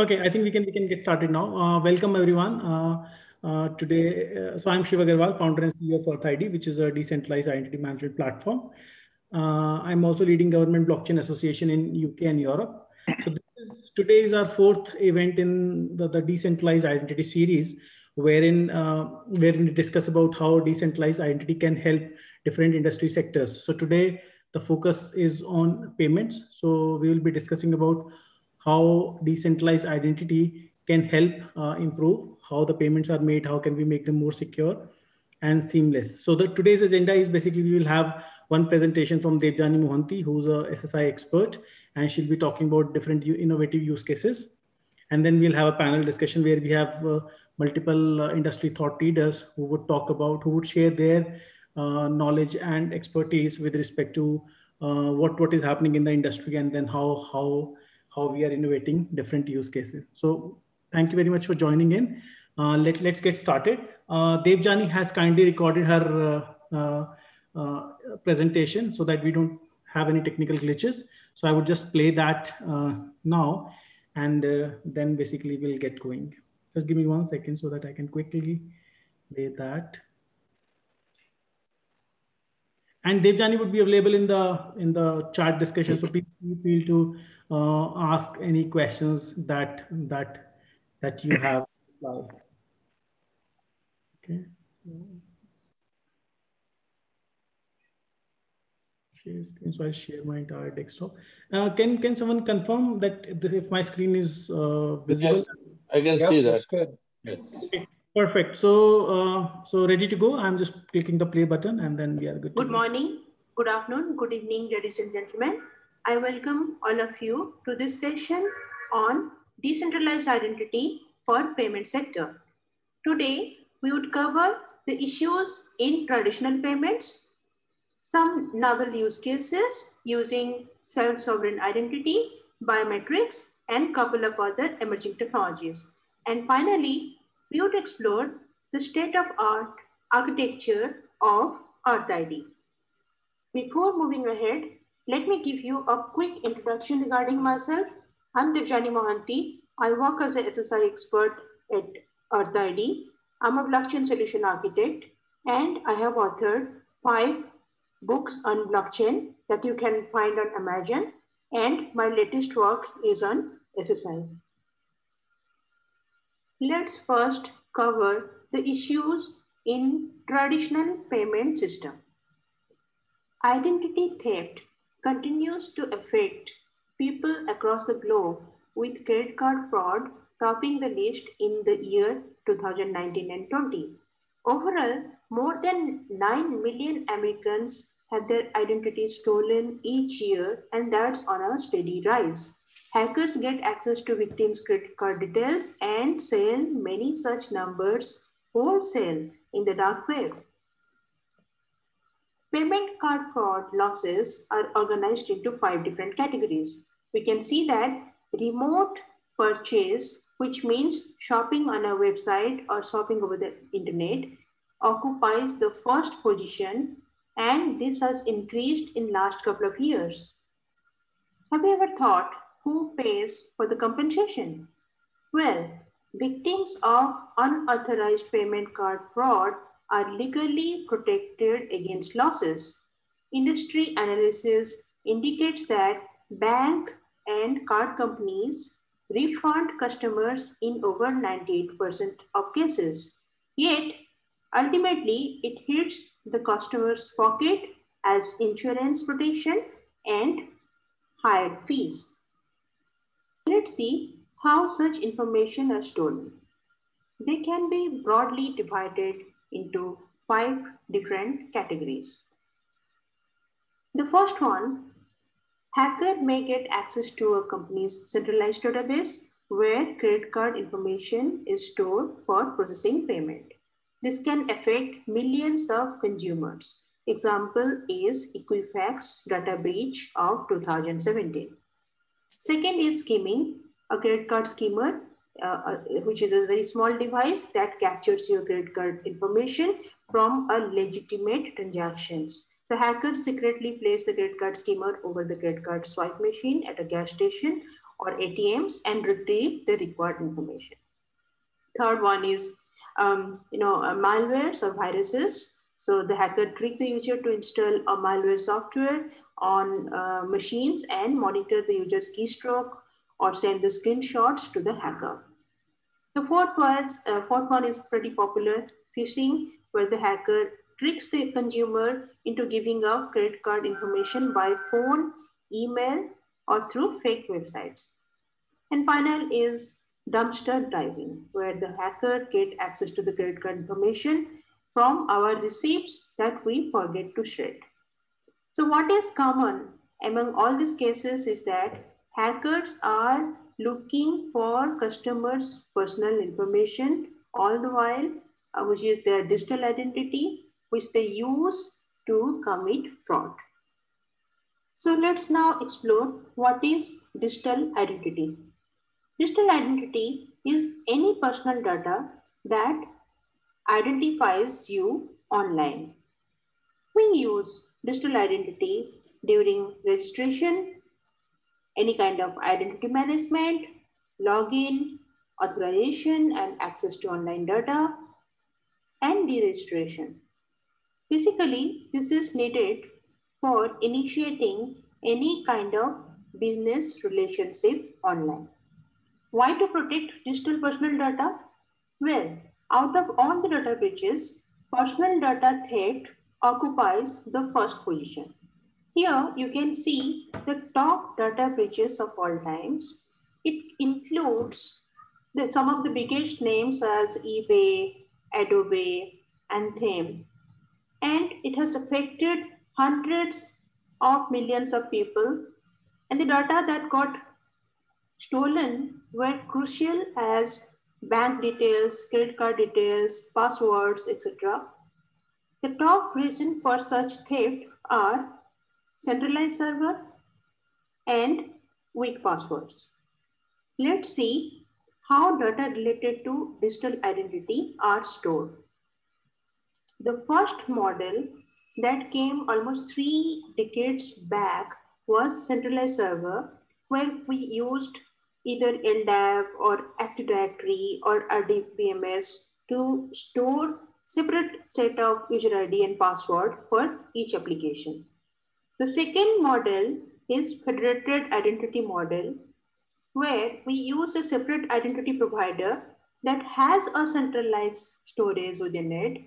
Okay, I think we can we can get started now. Uh, welcome everyone. Uh, uh, today, uh, so I'm Shiva Agarwal, founder and CEO of EarthID, which is a decentralized identity management platform. Uh, I'm also leading Government Blockchain Association in UK and Europe. So is, today is our fourth event in the, the decentralized identity series, wherein uh, wherein we discuss about how decentralized identity can help different industry sectors. So today the focus is on payments. So we will be discussing about how decentralized identity can help uh, improve how the payments are made, how can we make them more secure and seamless. So the today's agenda is basically we will have one presentation from Debjani Mohanty, who's a SSI expert, and she'll be talking about different innovative use cases. And then we'll have a panel discussion where we have uh, multiple uh, industry thought leaders who would talk about, who would share their uh, knowledge and expertise with respect to uh, what, what is happening in the industry and then how, how how we are innovating different use cases. So thank you very much for joining in. Uh, let, let's get started. Uh, Debjani has kindly recorded her uh, uh, uh, presentation so that we don't have any technical glitches. So I would just play that uh, now and then basically we'll get going. Just give me one second so that I can quickly play that and Debjani would be available in the in the chat discussion. So please feel to uh, ask any questions that that that you have. Okay. So, share screen. So I'll share my entire desktop. Uh, can can someone confirm that if my screen is uh, visible? Yes, I can see that. Yes. Okay. Perfect. So, uh, so ready to go. I'm just clicking the play button and then we are good. Good morning, good afternoon, good evening, ladies and gentlemen. I welcome all of you to this session on decentralized identity for payment sector. Today, we would cover the issues in traditional payments, some novel use cases using self-sovereign identity, biometrics, and couple of other emerging technologies. And finally, we would explore the state-of-art architecture of EarthID. Before moving ahead, let me give you a quick introduction regarding myself. I'm Debjani Mohanty. I work as a SSI expert at EarthID. I'm a blockchain solution architect, and I have authored five books on blockchain that you can find on Amazon. And my latest work is on SSI. Let's first cover the issues in traditional payment system. Identity theft continues to affect people across the globe with credit card fraud topping the list in the year 2019 and 20. Overall, more than 9 million Americans have their identity stolen each year and that's on a steady rise. Hackers get access to victims' credit card details and sell many such numbers wholesale in the dark web. Payment card fraud losses are organized into five different categories. We can see that remote purchase, which means shopping on a website or shopping over the internet, occupies the first position and this has increased in last couple of years. Have you ever thought who pays for the compensation? Well, victims of unauthorized payment card fraud are legally protected against losses. Industry analysis indicates that bank and card companies refund customers in over 98% of cases. Yet, ultimately, it hits the customer's pocket as insurance protection and higher fees. Let's see how such information are stolen. They can be broadly divided into five different categories. The first one, hacker may get access to a company's centralized database where credit card information is stored for processing payment. This can affect millions of consumers. Example is Equifax data breach of 2017. Second is skimming, a credit card skimmer, uh, uh, which is a very small device that captures your credit card information from a legitimate transactions. So hackers secretly place the credit card skimmer over the credit card swipe machine at a gas station or ATMs and retrieve the required information. Third one is, um, you know, uh, malwares or viruses. So the hacker trick the user to install a malware software on uh, machines and monitor the user's keystroke or send the screenshots to the hacker. The fourth, uh, fourth one is pretty popular, phishing, where the hacker tricks the consumer into giving out credit card information by phone, email, or through fake websites. And final is dumpster diving, where the hacker get access to the credit card information from our receipts that we forget to shred. So what is common among all these cases is that hackers are looking for customers' personal information all the while, uh, which is their digital identity, which they use to commit fraud. So let's now explore what is digital identity. Digital identity is any personal data that identifies you online. We use digital identity during registration, any kind of identity management, login, authorization and access to online data, and deregistration. Basically, this is needed for initiating any kind of business relationship online. Why to protect digital personal data? Well, out of all the data breaches, personal data theft occupies the first position. Here you can see the top data breaches of all times. It includes the, some of the biggest names as eBay, Adobe, Anthem. And it has affected hundreds of millions of people. And the data that got stolen were crucial as bank details, credit card details, passwords, etc. The top reason for such theft are centralized server and weak passwords. Let's see how data related to digital identity are stored. The first model that came almost three decades back was centralized server where we used either LDAP or Active Directory or RDBMS to store separate set of user ID and password for each application. The second model is federated identity model, where we use a separate identity provider that has a centralized storage within it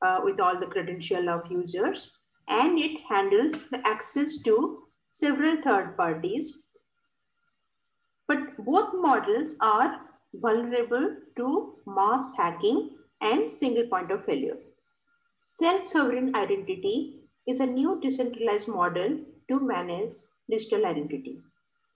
uh, with all the credential of users, and it handles the access to several third parties. But both models are vulnerable to mass hacking and single point of failure. Self-sovereign identity is a new decentralized model to manage digital identity.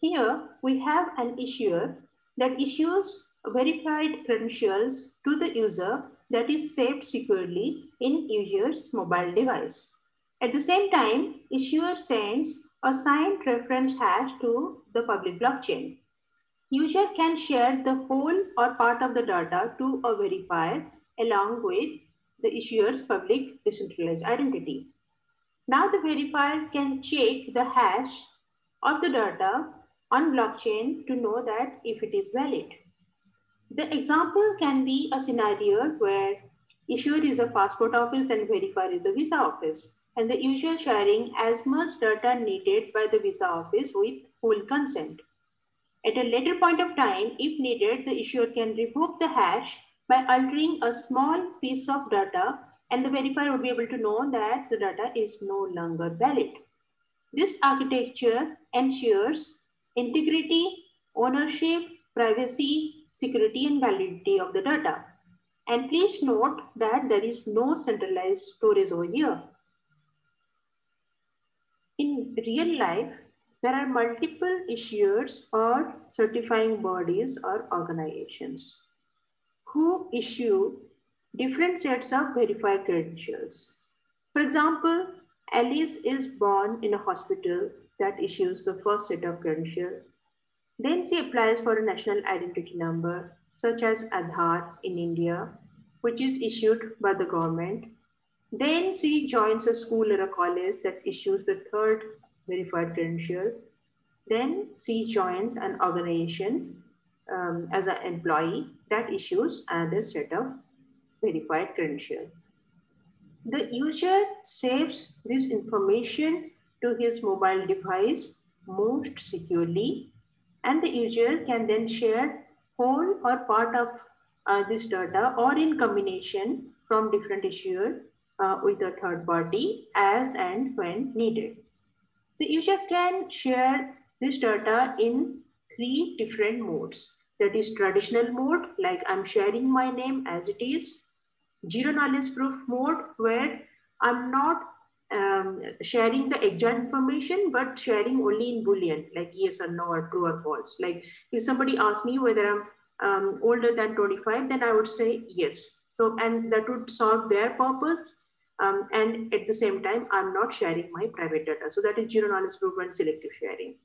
Here we have an issuer that issues verified credentials to the user that is saved securely in user's mobile device. At the same time, issuer sends a signed reference hash to the public blockchain. User can share the whole or part of the data to a verifier along with the issuer's public decentralized identity. Now the verifier can check the hash of the data on blockchain to know that if it is valid. The example can be a scenario where issuer is a passport office and verifier is the visa office and the user sharing as much data needed by the visa office with full consent. At a later point of time, if needed, the issuer can revoke the hash by altering a small piece of data and the verifier would be able to know that the data is no longer valid. This architecture ensures integrity, ownership, privacy, security, and validity of the data. And please note that there is no centralized storage over here. In real life, there are multiple issuers or certifying bodies or organizations who issue different sets of verified credentials. For example, Alice is born in a hospital that issues the first set of credentials. Then she applies for a national identity number, such as Aadhaar in India, which is issued by the government. Then she joins a school or a college that issues the third verified credential. Then she joins an organization um, as an employee that issues another set of verified credentials. The user saves this information to his mobile device most securely and the user can then share whole or part of uh, this data or in combination from different issuer uh, with a third party as and when needed. The user can share this data in three different modes. That is traditional mode, like I'm sharing my name as it is. Zero knowledge proof mode, where I'm not um, sharing the exact information, but sharing only in Boolean, like yes or no or true or false. Like if somebody asks me whether I'm um, older than 25, then I would say yes. So, and that would solve their purpose. Um, and at the same time, I'm not sharing my private data. So that is zero knowledge proof and selective sharing.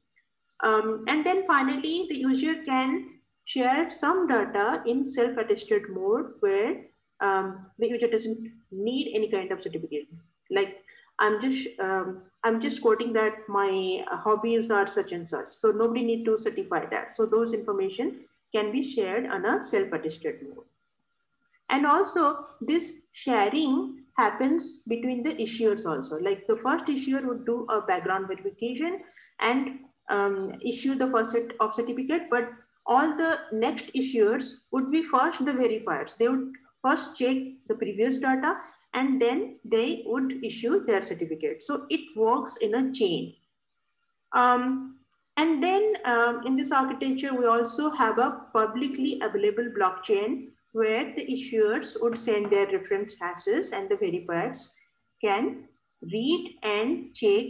Um, and then finally, the user can share some data in self-attested mode where um, the user doesn't need any kind of certificate. Like I'm just um, I'm just quoting that my hobbies are such and such. So nobody need to certify that. So those information can be shared on a self-attested mode. And also this sharing happens between the issuers also. Like the first issuer would do a background verification and um, issue the first set of certificate, but all the next issuers would be first the verifiers. They would first check the previous data and then they would issue their certificate. So it works in a chain. Um, and then um, in this architecture, we also have a publicly available blockchain where the issuers would send their reference hashes and the verifiers can read and check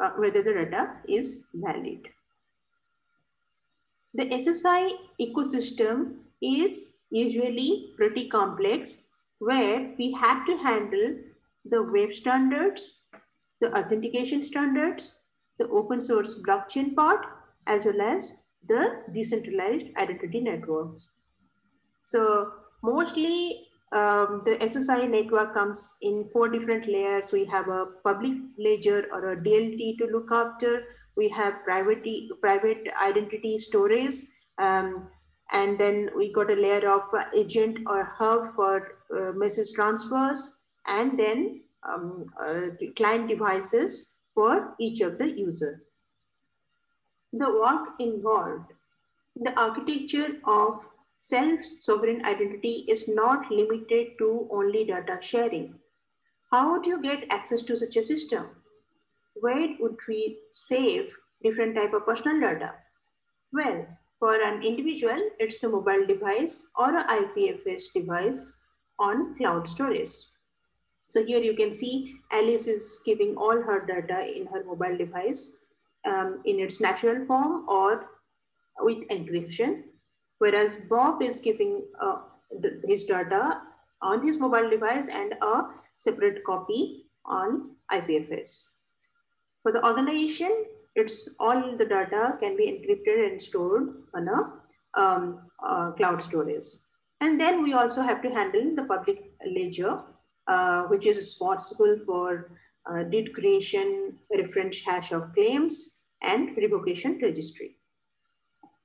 uh, whether the data is valid. The SSI ecosystem is usually pretty complex where we have to handle the web standards, the authentication standards, the open source blockchain part, as well as the decentralized identity networks. So mostly um, the SSI network comes in four different layers. We have a public ledger or a DLT to look after. We have private, private identity storage. Um, and then we got a layer of uh, agent or hub for uh, message transfers, and then um, uh, client devices for each of the user. The work involved, the architecture of self-sovereign identity is not limited to only data sharing. How would you get access to such a system? Where would we save different type of personal data? Well, for an individual, it's the mobile device or an IPFS device on cloud storage. So here you can see Alice is keeping all her data in her mobile device um, in its natural form or with encryption, whereas Bob is keeping uh, his data on his mobile device and a separate copy on IPFS. For the organization, it's all the data can be encrypted and stored on a um, uh, cloud storage. And then we also have to handle the public ledger, uh, which is responsible for uh, DID creation, reference hash of claims, and revocation registry.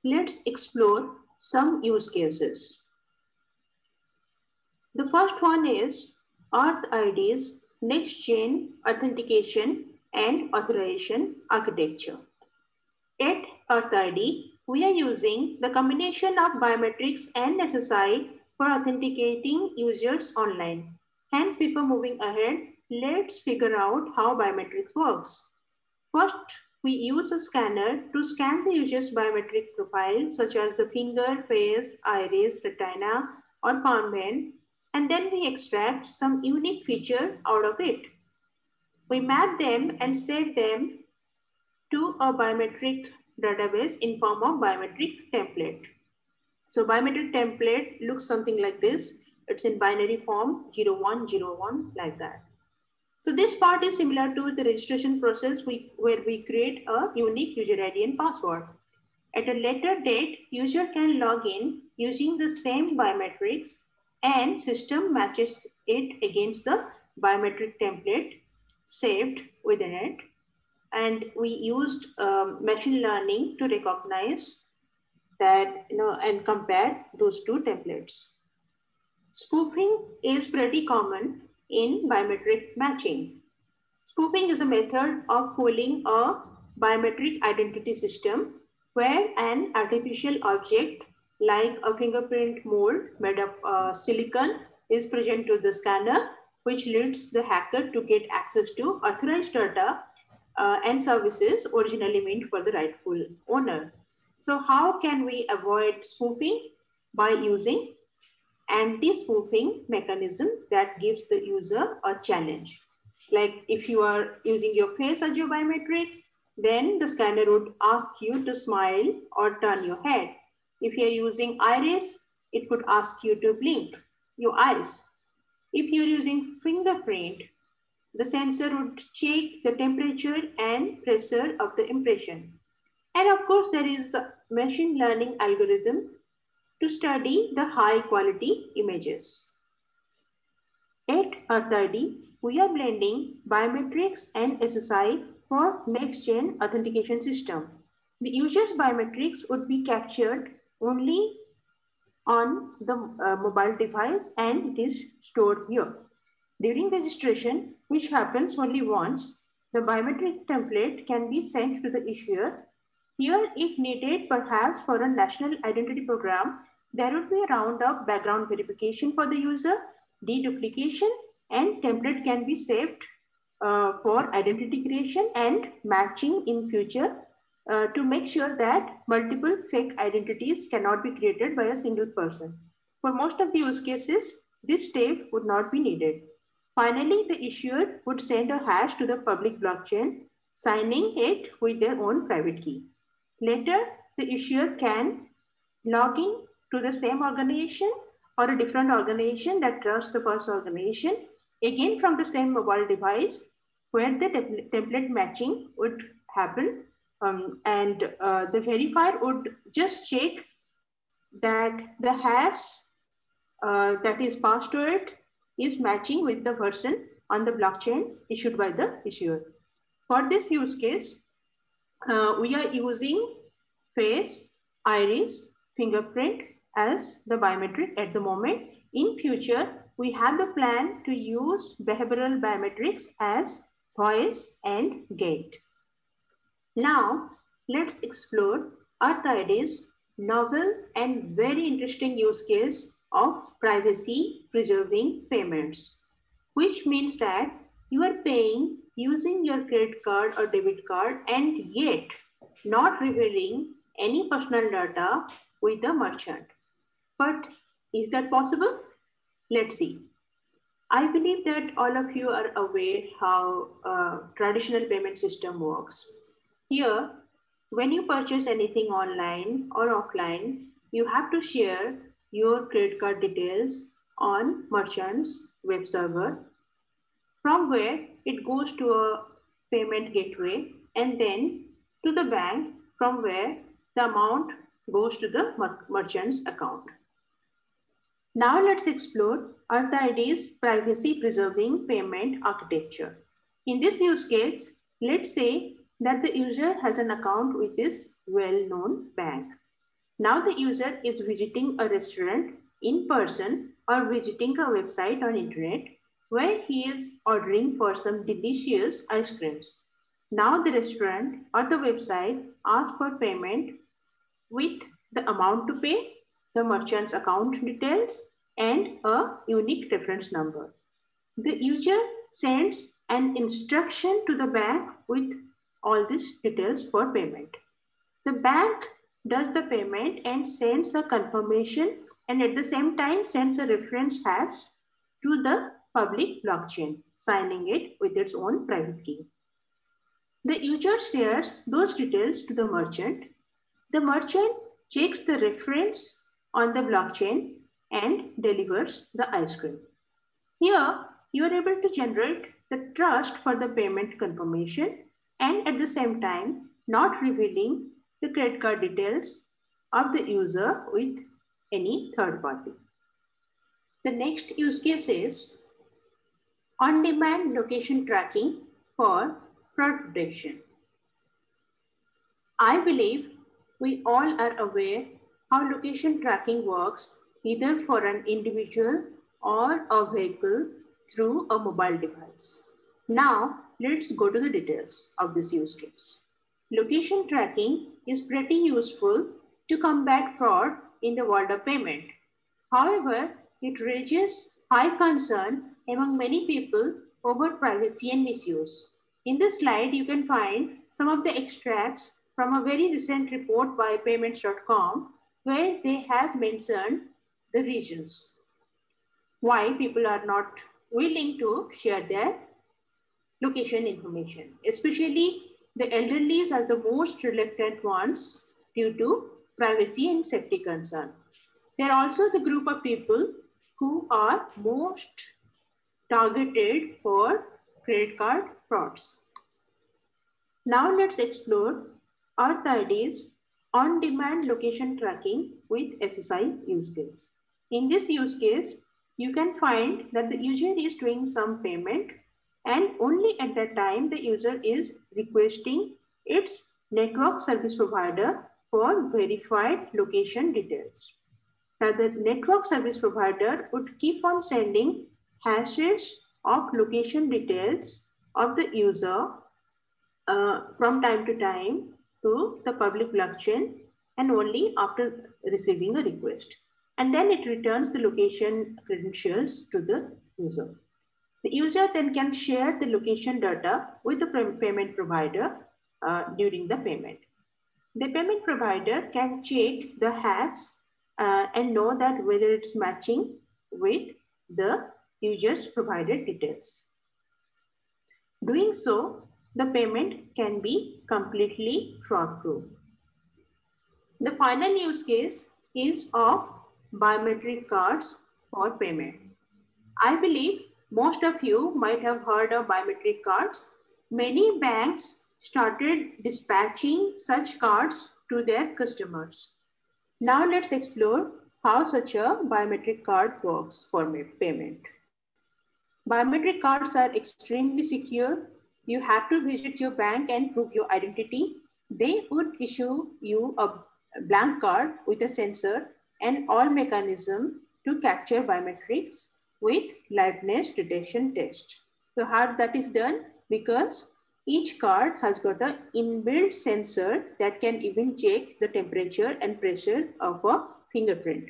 Let's explore some use cases. The first one is EarthID's, next-gen authentication and authorization architecture. At EarthID, we are using the combination of biometrics and SSI for authenticating users online. Hence, before moving ahead, let's figure out how biometrics works. First, we use a scanner to scan the user's biometric profile, such as the finger, face, iris, retina, or palm vein, and then we extract some unique feature out of it. We map them and save them to a biometric database in form of biometric template. So biometric template looks something like this. It's in binary form 0101 like that. So this part is similar to the registration process we, where we create a unique user ID and password. At a later date, user can log in using the same biometrics and system matches it against the biometric template saved within it. and we used um, machine learning to recognize that, you know, and compare those two templates. Spoofing is pretty common in biometric matching. Spoofing is a method of fooling a biometric identity system where an artificial object like a fingerprint mold made of uh, silicon is present to the scanner, which leads the hacker to get access to authorized data uh, and services originally meant for the rightful owner. So how can we avoid spoofing? By using anti-spoofing mechanism that gives the user a challenge. Like if you are using your face as your biometrics, then the scanner would ask you to smile or turn your head. If you're using iris, it would ask you to blink your eyes. If you're using fingerprint, the sensor would check the temperature and pressure of the impression. And of course, there is a machine learning algorithm to study the high quality images. At EarthID, we are blending biometrics and SSI for next-gen authentication system. The user's biometrics would be captured only on the uh, mobile device and it is stored here. During registration, which happens only once, the biometric template can be sent to the issuer. Here, if needed, perhaps for a national identity program, there would be a round of background verification for the user, deduplication, and template can be saved uh, for identity creation and matching in future uh, to make sure that multiple fake identities cannot be created by a single person. For most of the use cases, this step would not be needed. Finally, the issuer would send a hash to the public blockchain, signing it with their own private key. Later, the issuer can log in to the same organization or a different organization that trusts the first organization, again from the same mobile device, where the template matching would happen um, and uh, the verifier would just check that the hash uh, that is passed to it is matching with the version on the blockchain issued by the issuer. For this use case, uh, we are using face, iris, fingerprint as the biometric at the moment. In future, we have the plan to use behavioral biometrics as voice and gait. Now, let's explore EarthID's novel and very interesting use case of privacy preserving payments, which means that you are paying using your credit card or debit card and yet not revealing any personal data with the merchant. But is that possible? Let's see. I believe that all of you are aware how uh, traditional payment system works. Here, when you purchase anything online or offline, you have to share your credit card details on merchant's web server, from where it goes to a payment gateway and then to the bank from where the amount goes to the merchant's account. Now let's explore EarthID's privacy preserving payment architecture. In this use case, let's say that the user has an account with this well-known bank. Now the user is visiting a restaurant in person or visiting a website on internet where he is ordering for some delicious ice creams. Now the restaurant or the website asks for payment with the amount to pay, the merchant's account details, and a unique reference number. The user sends an instruction to the bank with all these details for payment. The bank does the payment and sends a confirmation and at the same time sends a reference hash to the public blockchain, signing it with its own private key. The user shares those details to the merchant. The merchant checks the reference on the blockchain and delivers the ice cream. Here, you are able to generate the trust for the payment confirmation and at the same time not revealing the credit card details of the user with any third party. The next use case is on-demand location tracking for fraud protection. I believe we all are aware how location tracking works either for an individual or a vehicle through a mobile device. Now, let's go to the details of this use case. Location tracking is pretty useful to combat fraud in the world of payment. However, it raises high concern among many people over privacy and misuse. In this slide, you can find some of the extracts from a very recent report by payments.com where they have mentioned the reasons why people are not willing to share their location information. Especially the elderly are the most reluctant ones due to privacy and safety concern. They're also the group of people who are most targeted for credit card frauds. Now let's explore Earth on-demand location tracking with SSI use case. In this use case, you can find that the user is doing some payment and only at that time the user is requesting its network service provider for verified location details. Now the network service provider would keep on sending hashes of location details of the user uh, from time to time to the public blockchain and only after receiving a request. And then it returns the location credentials to the user. The user then can share the location data with the payment provider uh, during the payment. The payment provider can check the hash uh, and know that whether it's matching with the user's provided details. Doing so, the payment can be completely fraud-proof. The final use case is of biometric cards for payment. I believe most of you might have heard of biometric cards. Many banks started dispatching such cards to their customers. Now let's explore how such a biometric card works for payment. Biometric cards are extremely secure. You have to visit your bank and prove your identity. They would issue you a blank card with a sensor and all mechanism to capture biometrics with liveness detection test. So how that is done? Because each card has got an inbuilt sensor that can even check the temperature and pressure of a fingerprint.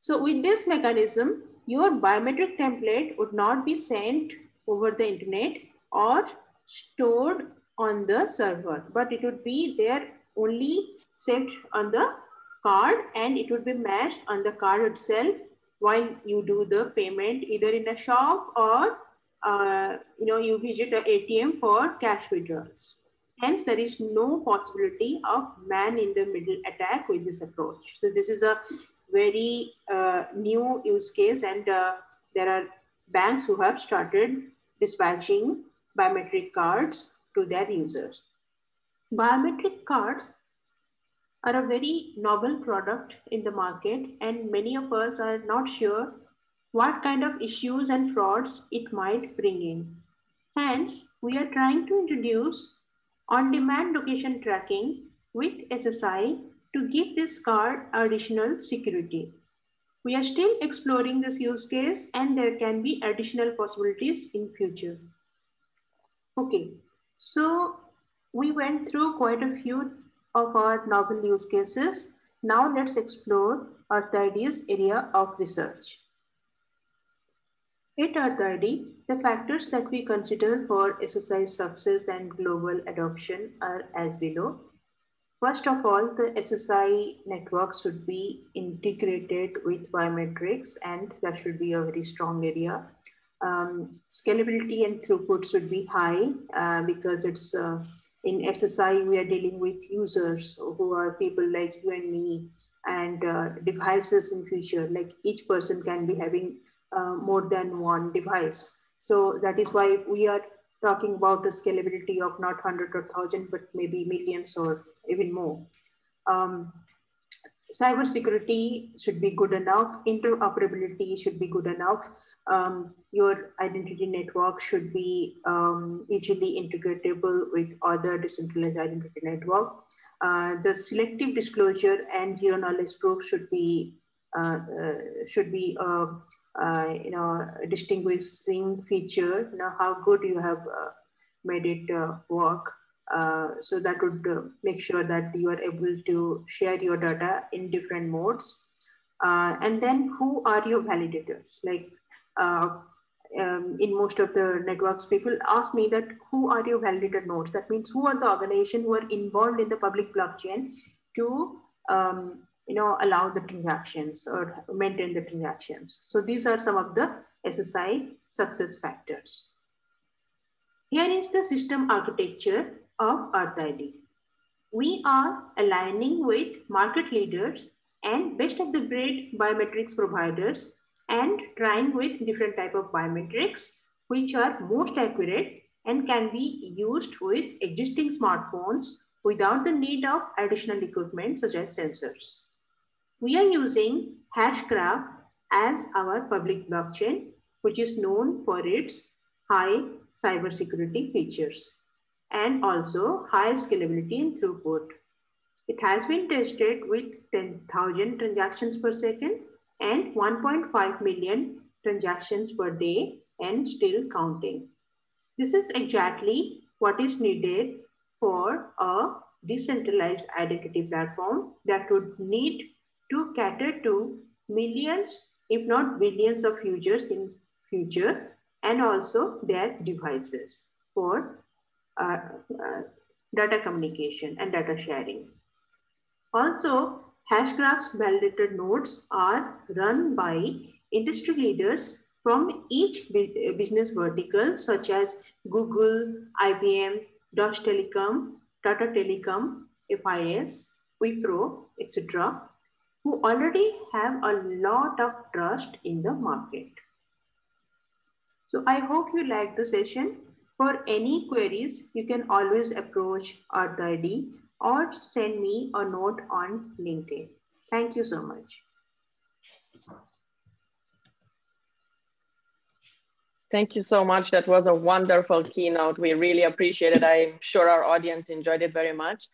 So with this mechanism, your biometric template would not be sent over the internet or stored on the server, but it would be there only saved on the card and it would be matched on the card itself while you do the payment either in a shop or uh, you know you visit an ATM for cash withdrawals. Hence, there is no possibility of man in the middle attack with this approach. So this is a very uh, new use case and uh, there are banks who have started dispatching biometric cards to their users. Biometric cards are a very novel product in the market and many of us are not sure what kind of issues and frauds it might bring in. Hence, we are trying to introduce on-demand location tracking with SSI to give this card additional security. We are still exploring this use case and there can be additional possibilities in future. Okay, so we went through quite a few of our novel use cases. Now let's explore EarthID's area of research. At EarthID, the factors that we consider for SSI success and global adoption are as below. First of all, the SSI network should be integrated with biometrics and that should be a very strong area. Um, scalability and throughput should be high uh, because it's uh, in SSI, we are dealing with users who are people like you and me and uh, devices in future, like each person can be having uh, more than one device. So that is why we are talking about the scalability of not 100 or 1000, but maybe millions or even more. Um, cybersecurity should be good enough, interoperability should be good enough, um, your identity network should be um, easily integratable with other decentralized identity network. Uh, the selective disclosure and zero knowledge proof should be uh, uh, should be uh, uh, you know distinguishing feature. You know how good you have uh, made it work. Uh, so that would uh, make sure that you are able to share your data in different modes. Uh, and then who are your validators? Like uh, um, in most of the networks, people ask me that who are your validator nodes? That means who are the organization who are involved in the public blockchain to um, you know, allow the transactions or maintain the transactions. So these are some of the SSI success factors. Here is the system architecture of EarthID. We are aligning with market leaders and best of the breed biometrics providers and trying with different type of biometrics which are most accurate and can be used with existing smartphones without the need of additional equipment such as sensors. We are using Hashgraph as our public blockchain, which is known for its high cybersecurity features and also high scalability and throughput. It has been tested with 10,000 transactions per second and 1.5 million transactions per day and still counting. This is exactly what is needed for a decentralized identity platform that would need to cater to millions, if not billions of users in future and also their devices for uh, uh, data communication and data sharing. Also, Hashgraph's validated nodes are run by industry leaders from each business vertical, such as Google, IBM, Deutsche Telekom, Tata Telecom, FIS, Wipro, etc., who already have a lot of trust in the market. So I hope you liked the session. For any queries, you can always approach our EarthID or send me a note on LinkedIn. Thank you so much. Thank you so much. That was a wonderful keynote. We really appreciate it. I'm sure our audience enjoyed it very much.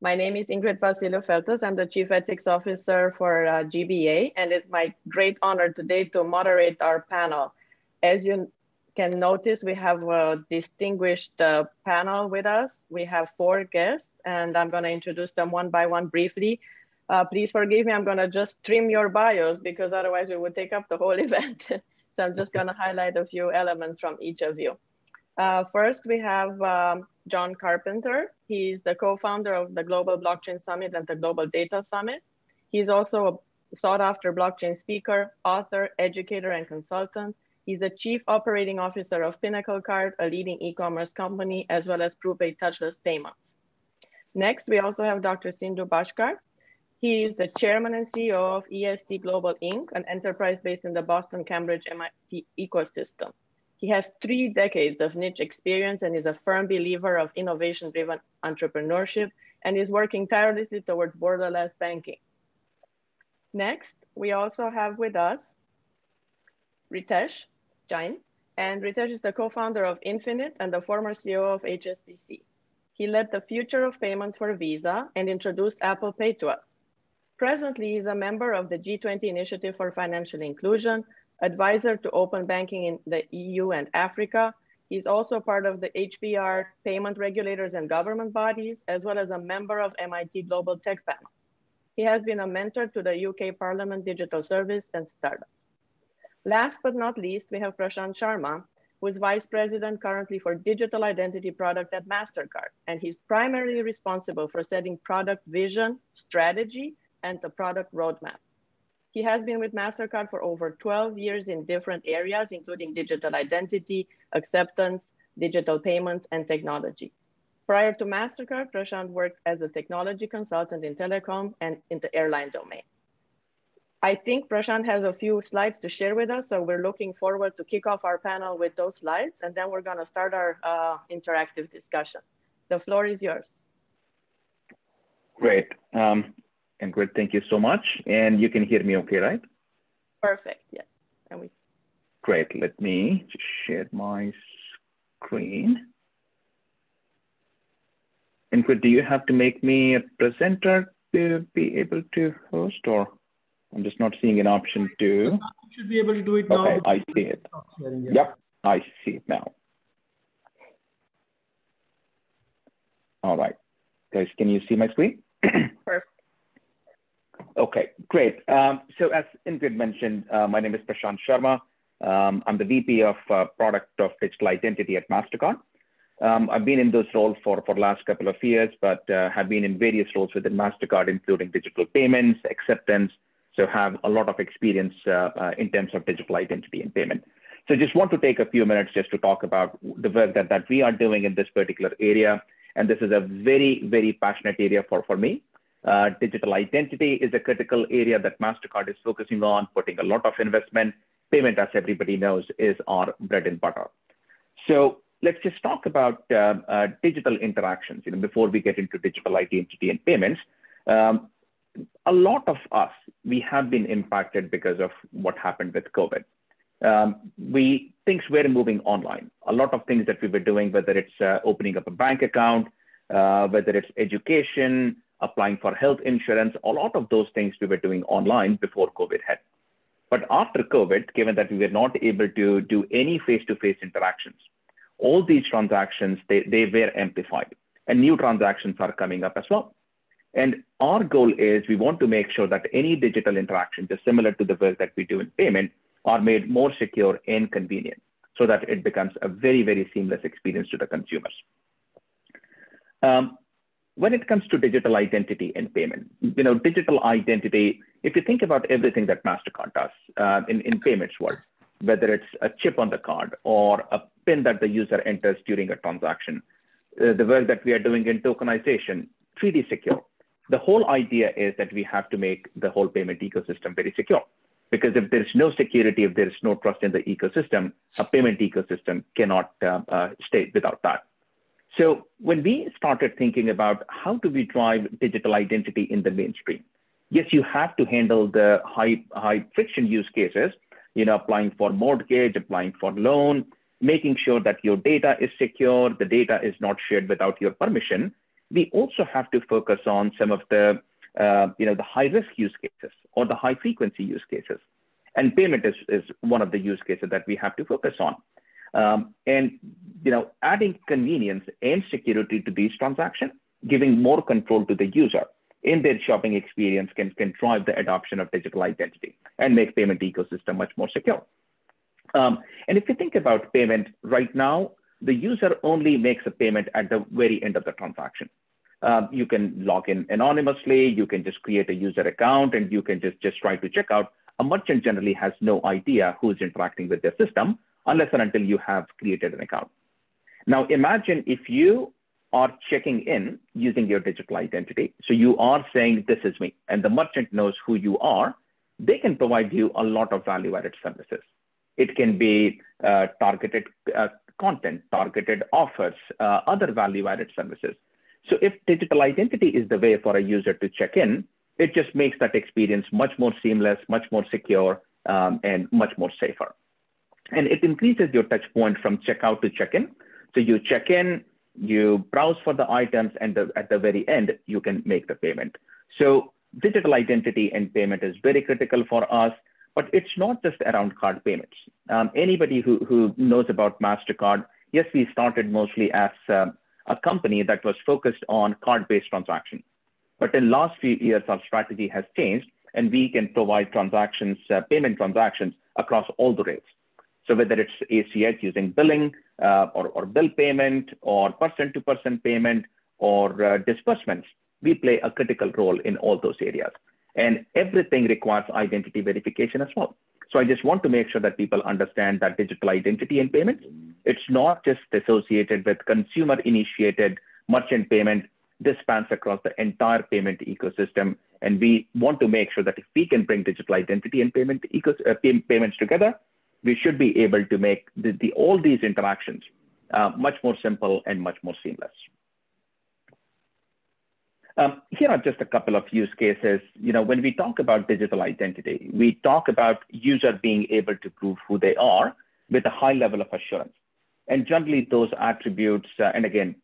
My name is Ingrid Basilio Feltes. I'm the Chief Ethics Officer for uh, GBA, and it's my great honor today to moderate our panel. As you can notice we have a distinguished uh, panel with us. We have four guests and I'm gonna introduce them one by one briefly. Uh, please forgive me, I'm gonna just trim your bios because otherwise we would take up the whole event. so I'm just gonna highlight a few elements from each of you. Uh, first, we have um, John Carpenter. He's the co-founder of the Global Blockchain Summit and the Global Data Summit. He's also a sought after blockchain speaker, author, educator, and consultant. He's the chief operating officer of Pinnacle Card, a leading e-commerce company, as well as PruPay touchless payments. Next, we also have Dr. Sindhu Bhaskar. He is the chairman and CEO of EST Global Inc., an enterprise based in the Boston Cambridge MIT ecosystem. He has three decades of niche experience and is a firm believer of innovation driven entrepreneurship and is working tirelessly towards borderless banking. Next, we also have with us Ritesh, Jain, and Ritesh is the co-founder of Infinite and the former CEO of HSBC. He led the future of payments for Visa and introduced Apple Pay to us. Presently, he's a member of the G20 Initiative for Financial Inclusion, advisor to open banking in the EU and Africa. He's also part of the HBR payment regulators and government bodies, as well as a member of MIT Global Tech Panel. He has been a mentor to the UK Parliament Digital Service and startups. Last but not least, we have Prashant Sharma, who is Vice President currently for Digital Identity Product at MasterCard. And he's primarily responsible for setting product vision, strategy, and the product roadmap. He has been with MasterCard for over 12 years in different areas, including digital identity, acceptance, digital payments, and technology. Prior to MasterCard, Prashant worked as a technology consultant in telecom and in the airline domain. I think Prashant has a few slides to share with us, so we're looking forward to kick off our panel with those slides, and then we're gonna start our uh, interactive discussion. The floor is yours. Great. Um, Ingrid, thank you so much. And you can hear me okay, right? Perfect, yes. And we... Great, let me just share my screen. Ingrid, do you have to make me a presenter to be able to host or I'm just not seeing an option to. You should be able to do it now. Okay, I see it. Yep, I see it now. All right. Guys, can you see my screen? Perfect. Okay, great. Um, so as Ingrid mentioned, uh, my name is Prashant Sharma. Um, I'm the VP of uh, Product of Digital Identity at MasterCard. Um, I've been in this role for for last couple of years, but uh, have been in various roles within Mastercard, including digital payments, acceptance. So have a lot of experience uh, uh, in terms of digital identity and payment. So just want to take a few minutes just to talk about the work that that we are doing in this particular area, and this is a very very passionate area for for me. Uh, digital identity is a critical area that Mastercard is focusing on, putting a lot of investment. Payment, as everybody knows, is our bread and butter. So let's just talk about uh, uh, digital interactions. You know, before we get into digital identity and payments, um, a lot of us we have been impacted because of what happened with COVID. Um, we things were moving online. A lot of things that we were doing, whether it's uh, opening up a bank account, uh, whether it's education, applying for health insurance, a lot of those things we were doing online before COVID hit. But after COVID, given that we were not able to do any face-to-face interactions, all these transactions, they, they were amplified and new transactions are coming up as well. And our goal is we want to make sure that any digital interaction, just similar to the work that we do in payment, are made more secure and convenient so that it becomes a very, very seamless experience to the consumers. Um, when it comes to digital identity and payment, you know, digital identity, if you think about everything that MasterCard does uh, in, in payments world, whether it's a chip on the card or a PIN that the user enters during a transaction, uh, the work that we are doing in tokenization, 3D secure. The whole idea is that we have to make the whole payment ecosystem very secure. Because if there's no security, if there's no trust in the ecosystem, a payment ecosystem cannot uh, uh, stay without that. So when we started thinking about how do we drive digital identity in the mainstream, yes, you have to handle the high, high friction use cases, you know, applying for mortgage, applying for loan, making sure that your data is secure, the data is not shared without your permission. We also have to focus on some of the, uh, you know, the high risk use cases or the high frequency use cases. And payment is, is one of the use cases that we have to focus on. Um, and you know, adding convenience and security to these transactions, giving more control to the user in their shopping experience can, can drive the adoption of digital identity and make payment ecosystem much more secure. Um, and if you think about payment right now, the user only makes a payment at the very end of the transaction. Um, you can log in anonymously, you can just create a user account and you can just, just try to check out. A merchant generally has no idea who's interacting with their system unless and until you have created an account. Now imagine if you are checking in using your digital identity. So you are saying, this is me, and the merchant knows who you are. They can provide you a lot of value added services. It can be uh, targeted uh, content, targeted offers, uh, other value added services. So if digital identity is the way for a user to check in, it just makes that experience much more seamless, much more secure, um, and much more safer. And it increases your touch point from checkout to check-in. So you check in, you browse for the items, and the, at the very end, you can make the payment. So digital identity and payment is very critical for us, but it's not just around card payments. Um, anybody who, who knows about MasterCard, yes, we started mostly as uh, a company that was focused on card-based transactions. But in last few years, our strategy has changed, and we can provide transactions, uh, payment transactions across all the rails. So whether it's ACH using billing uh, or, or bill payment or person to person payment or uh, disbursements, we play a critical role in all those areas. And everything requires identity verification as well. So I just want to make sure that people understand that digital identity and payments, it's not just associated with consumer initiated merchant payment. This spans across the entire payment ecosystem. And we want to make sure that if we can bring digital identity and payment ecos- uh, pay- payments together, we should be able to make the, the all these interactions uh, much more simple and much more seamless. Um, here are just a couple of use cases. You know, when we talk about digital identity, we talk about user being able to prove who they are with a high level of assurance. And generally those attributes, uh, and again,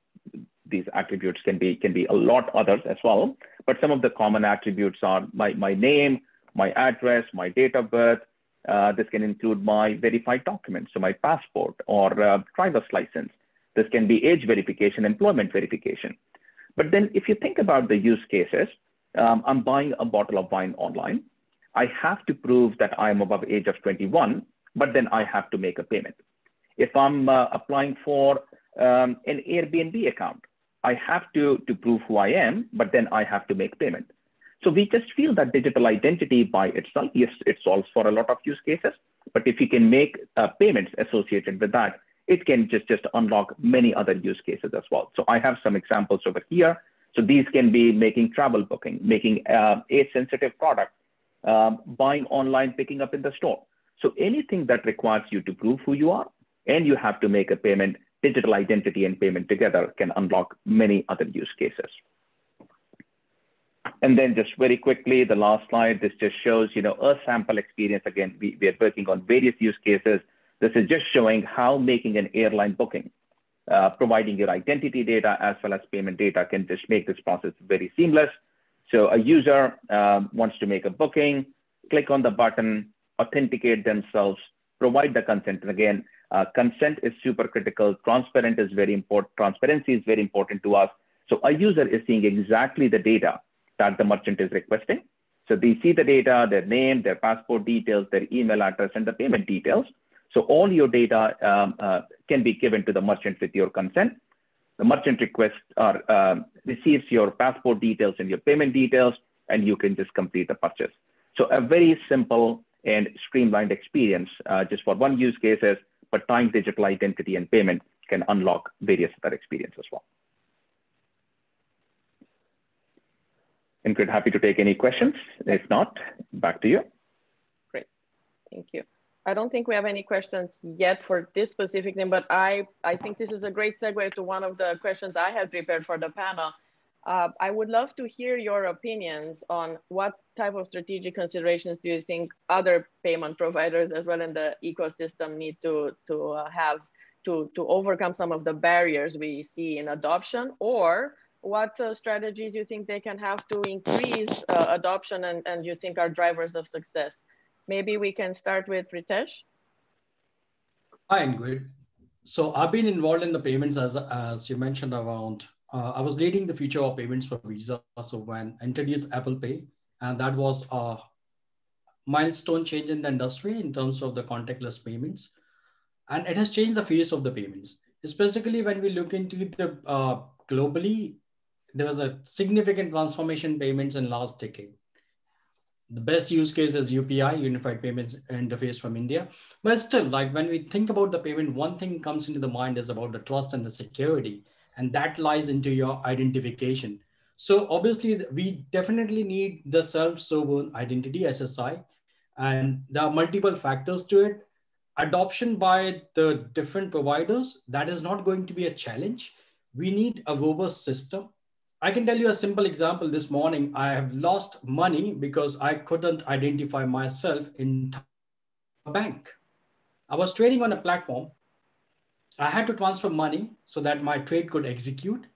these attributes can be, can be a lot others as well, but some of the common attributes are my, my name, my address, my date of birth. Uh, this can include my verified documents, so my passport or uh, driver's license. This can be age verification, employment verification. But then if you think about the use cases, um, I'm buying a bottle of wine online. I have to prove that I'm above age of 21, but then I have to make a payment. If I'm uh, applying for um, an Airbnb account, I have to, to prove who I am, but then I have to make payment. So we just feel that digital identity by itself, yes, it solves for a lot of use cases, but if you can make uh, payments associated with that, it can just, just unlock many other use cases as well. So I have some examples over here. So these can be making travel booking, making uh, age-sensitive product, um, buying online, picking up in the store. So anything that requires you to prove who you are and you have to make a payment, digital identity and payment together can unlock many other use cases. And then just very quickly, the last slide, this just shows, you know, a sample experience. Again, we, we are working on various use cases. This is just showing how making an airline booking, uh, providing your identity data as well as payment data can just make this process very seamless. So a user um, wants to make a booking, click on the button, authenticate themselves, provide the consent. And again, uh, consent is super critical. Transparent is very important. Transparency is very important to us. So a user is seeing exactly the data that the merchant is requesting. So they see the data, their name, their passport details, their email address, and the payment details. So all your data um, uh, can be given to the merchant with your consent. The merchant requests or uh, receives your passport details and your payment details, and you can just complete the purchase. So a very simple and streamlined experience uh, just for one use cases, but tying digital identity and payment can unlock various other experiences as well. Ingrid, happy to take any questions. If not, back to you. Great, thank you. I don't think we have any questions yet for this specific thing, but I, I think this is a great segue to one of the questions I had prepared for the panel. Uh, I would love to hear your opinions on what type of strategic considerations do you think other payment providers as well in the ecosystem need to, to uh, have to, to overcome some of the barriers we see in adoption or what uh, strategies you think they can have to increase uh, adoption and, and you think are drivers of success? Maybe we can start with Ritesh. Hi, Ingrid. So I've been involved in the payments as, as you mentioned around, uh, I was leading the future of payments for Visa. So when introduced Apple Pay, and that was a milestone change in the industry in terms of the contactless payments. And it has changed the face of the payments, especially when we look into the uh, globally, there was a significant transformation payments in last decade the best use case is UPI, Unified Payments Interface from India. But still, like when we think about the payment, one thing comes into the mind is about the trust and the security, and that lies into your identification. So obviously, we definitely need the self-sovereign identity SSI, and there are multiple factors to it. Adoption by the different providers, that is not going to be a challenge. We need a robust system I can tell you a simple example. This morning, I have lost money because I couldn't identify myself in a bank. I was trading on a platform. I had to transfer money so that my trade could execute.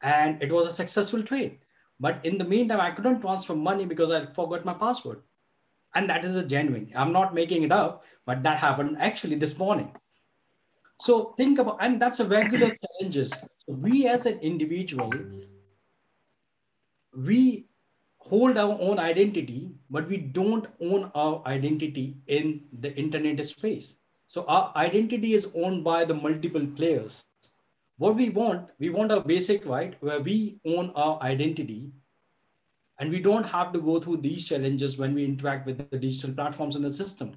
And it was a successful trade. But in the meantime, I couldn't transfer money because I forgot my password. And that is a genuine. I'm not making it up, but that happened actually this morning. So think about, and that's a regular challenges. We as an individual, we hold our own identity, but we don't own our identity in the internet space. So our identity is owned by the multiple players. What we want, we want a basic right where we own our identity and we don't have to go through these challenges when we interact with the digital platforms in the system.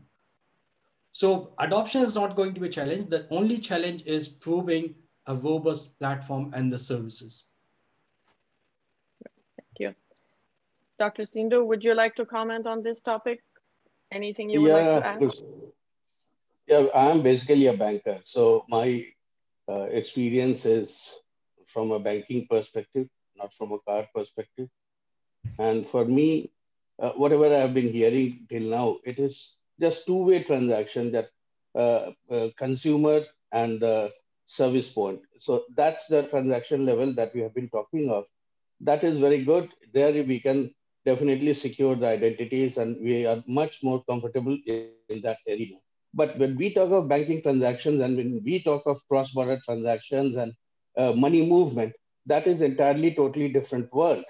So adoption is not going to be a challenge. The only challenge is proving a robust platform and the services. Thank you. Dr. Sindhu, would you like to comment on this topic? Anything you would yeah, like to add? Yeah, I'm basically a banker. So my uh, experience is from a banking perspective, not from a card perspective. And for me, uh, whatever I've been hearing till now, it is just two-way transaction that uh, uh, consumer and the service point. So that's the transaction level that we have been talking of. That is very good. There we can definitely secure the identities and we are much more comfortable in, that arena. But when we talk of banking transactions and when we talk of cross-border transactions and uh, money movement, that is entirely totally different world.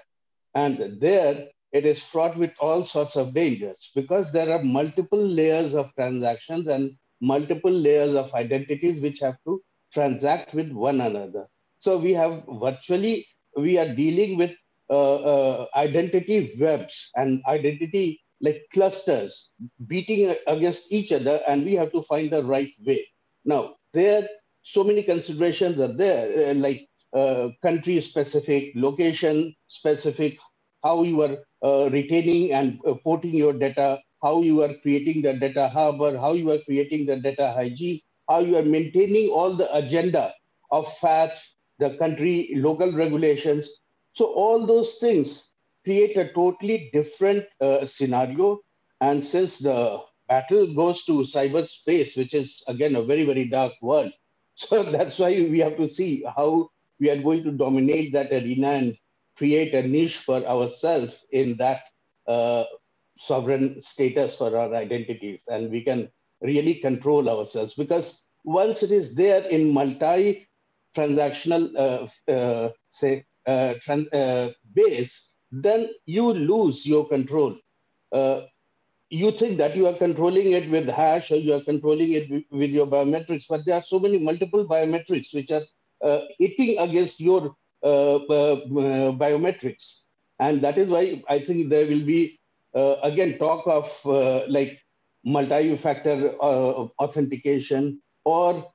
And there it is fraught with all sorts of dangers because there are multiple layers of transactions and multiple layers of identities which have to transact with one another. So we have virtually, we are dealing with uh, uh, identity webs and identity like clusters beating against each other and we have to find the right way. Now, there, so many considerations are there, uh, like uh, country specific, location specific, how you are uh, retaining and uh, porting your data, how you are creating the data harbor, how you are creating the data hygiene, how you are maintaining all the agenda of FATF, the country local regulations. So all those things create a totally different uh, scenario. And since the battle goes to cyberspace, which is again a very, very dark world. So that's why we have to see how we are going to dominate that arena and create a niche for ourselves in that uh, sovereign status for our identities. And we can really control ourselves because once it is there in multi transactional, uh, uh, say, uh, trans uh, base, then you lose your control. Uh, you think that you are controlling it with hash or you are controlling it with your biometrics, but there are so many multiple biometrics which are uh, hitting against your biometrics. And that is why I think there will be, again, talk of like multi-factor authentication or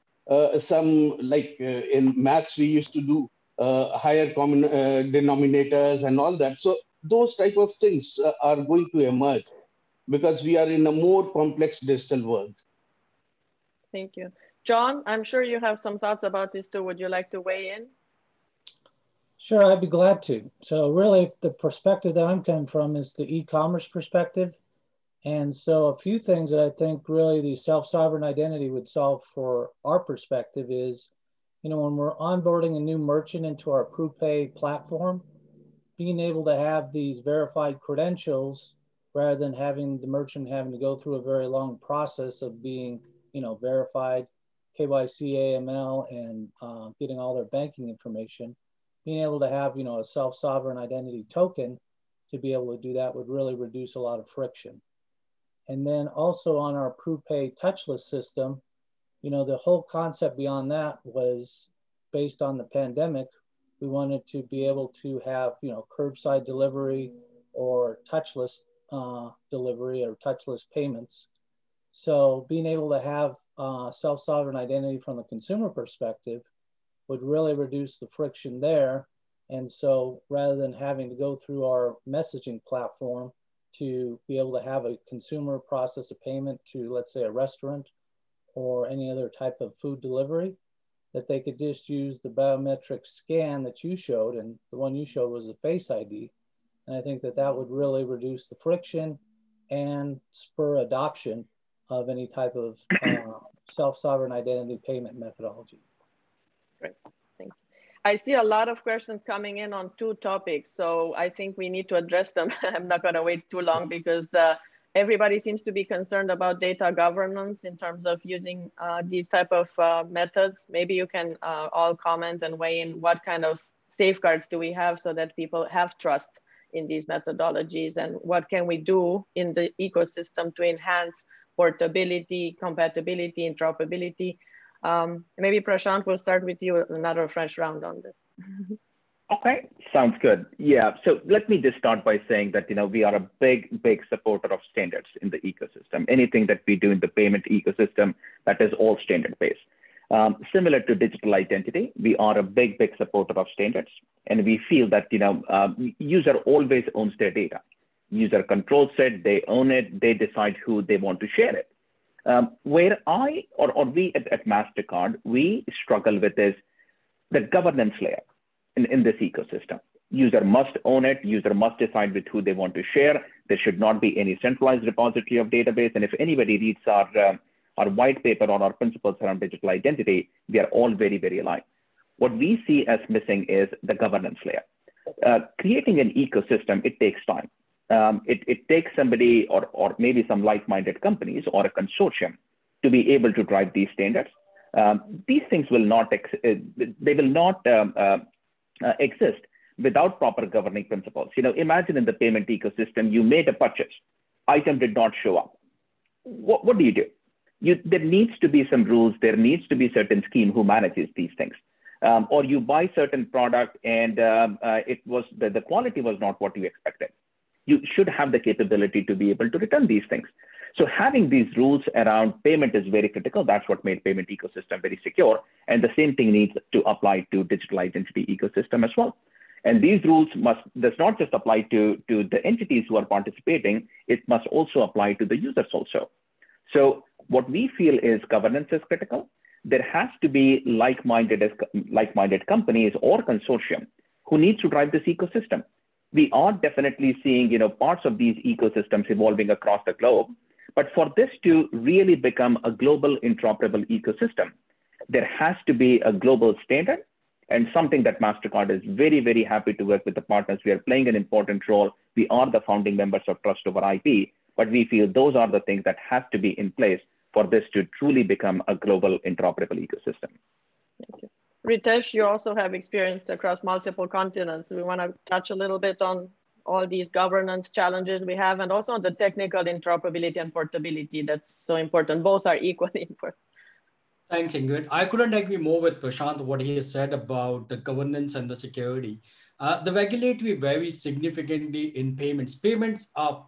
some, like in maths, we used to do uh, higher common uh, denominators and all that. So those type of things uh, are going to emerge because we are in a more complex digital world. Thank you. John, I'm sure you have some thoughts about this too. Would you like to weigh in? Sure, I'd be glad to. So really the perspective that I'm coming from is the e-commerce perspective. And so a few things that I think really the self-sovereign identity would solve for our perspective is, you know, when we're onboarding a new merchant into our PruPay platform, being able to have these verified credentials rather than having the merchant having to go through a very long process of being, you know, verified KYC, AML, and uh, getting all their banking information, being able to have, you know, a self-sovereign identity token to be able to do that would really reduce a lot of friction. And then also on our PruPay touchless system, you know, the whole concept beyond that was based on the pandemic. We wanted to be able to have, you know, curbside delivery or touchless uh, delivery or touchless payments. So being able to have uh, self-sovereign identity from the consumer perspective would really reduce the friction there. And so rather than having to go through our messaging platform to be able to have a consumer process a payment to, let's say, a restaurant or any other type of food delivery, that they could just use the biometric scan that you showed, and the one you showed was a Face ID. And I think that that would really reduce the friction and spur adoption of any type of uh, self-sovereign identity payment methodology. You. I see a lot of questions coming in on two topics, so I think we need to address them. I'm not gonna wait too long because uh, everybody seems to be concerned about data governance in terms of using uh, these type of uh, methods. Maybe you can uh, all comment and weigh in what kind of safeguards do we have so that people have trust in these methodologies and what can we do in the ecosystem to enhance portability, compatibility, interoperability. Um, maybe Prashant will start with you another fresh round on this. okay, sounds good. Yeah, so let me just start by saying that you know we are a big, big supporter of standards in the ecosystem. Anything that we do in the payment ecosystem, that is all standard based. Um, similar to digital identity, we are a big, big supporter of standards, and we feel that you know um, user always owns their data user controls it, they own it, they decide who they want to share it. Um, where I or, or we at, at MasterCard, we struggle with is the governance layer in, in this ecosystem. User must own it. User must decide with who they want to share. There should not be any centralized repository of database. And if anybody reads our, uh, our white paper on our principles around digital identity, we are all very, very aligned. What we see as missing is the governance layer. Uh, creating an ecosystem, it takes time. Um, it, it takes somebody or, or maybe some like-minded companies or a consortium to be able to drive these standards. Um, these things will not, uh, they will not um, uh, uh, exist without proper governing principles. You know, imagine in the payment ecosystem, you made a purchase, item did not show up. What, what do you do? You, there needs to be some rules. There needs to be certain scheme who manages these things um, or you buy certain product and um, uh, it was the, the quality was not what you expected. You should have the capability to be able to return these things. So having these rules around payment is very critical. That's what made payment ecosystem very secure. And the same thing needs to apply to digital identity ecosystem as well. And these rules must does not just apply to, to the entities who are participating, it must also apply to the users also. So what we feel is governance is critical there has to be like-minded like-minded companies or consortium who needs to drive this ecosystem. We are definitely seeing, you know, parts of these ecosystems evolving across the globe. But for this to really become a global interoperable ecosystem, there has to be a global standard and something that MasterCard is very, very happy to work with the partners. We are playing an important role. We are the founding members of Trust over IP, but we feel those are the things that have to be in place for this to truly become a global interoperable ecosystem. Thank you. Ritesh, you also have experience across multiple continents. We want to touch a little bit on all these governance challenges we have and also on the technical interoperability and portability that's so important. Both are equally important. Thank you, Ingrid. I couldn't agree more with Prashant, what he has said about the governance and the security. Uh, the regulatory varies significantly in payments. Payments are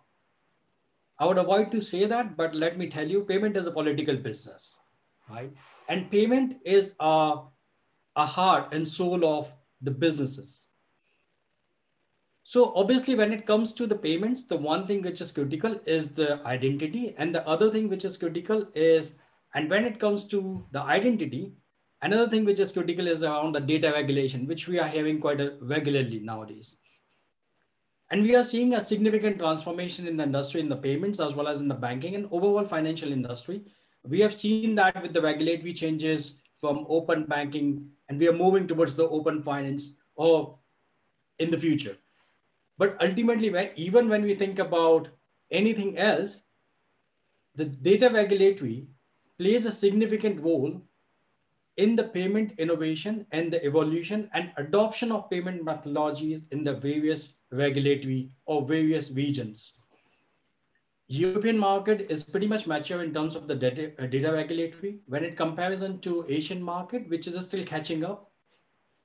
I would avoid to say that, but let me tell you, payment is a political business, right? And payment is a, a heart and soul of the businesses. So obviously, when it comes to the payments, the one thing which is critical is the identity, and the other thing which is critical is, and when it comes to the identity, another thing which is critical is around the data regulation, which we are having quite regularly nowadays. And we are seeing a significant transformation in the industry, in the payments, as well as in the banking and overall financial industry. We have seen that with the regulatory changes from open banking, and we are moving towards the open finance or in the future. But ultimately, even when we think about anything else, the data regulatory plays a significant role in the payment innovation and the evolution and adoption of payment methodologies in the various regulatory or various regions. European market is pretty much mature in terms of the data, uh, data regulatory. When it comparison to Asian market, which is still catching up,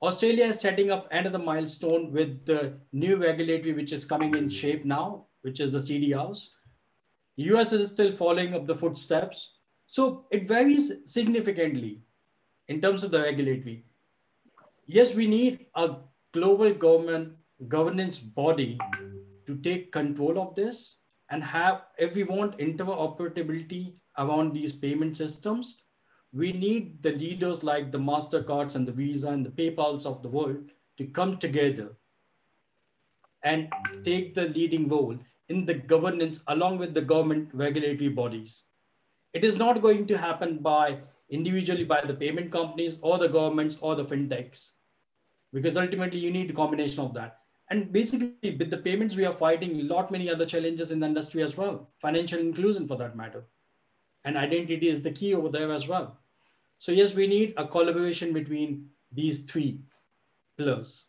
Australia is setting up another milestone with the new regulatory, which is coming in shape now, which is the CDRs. US is still following up the footsteps. So it varies significantly in terms of the regulatory. Yes, we need a global government governance body to take control of this and have, if we want interoperability around these payment systems, we need the leaders like the MasterCards and the Visa and the PayPals of the world to come together and take the leading role in the governance along with the government regulatory bodies. It is not going to happen by individually by the payment companies or the governments or the fintechs, because ultimately you need a combination of that. And basically with the payments, we are fighting a lot many other challenges in the industry as well, financial inclusion for that matter. And identity is the key over there as well. So yes, we need a collaboration between these three pillars.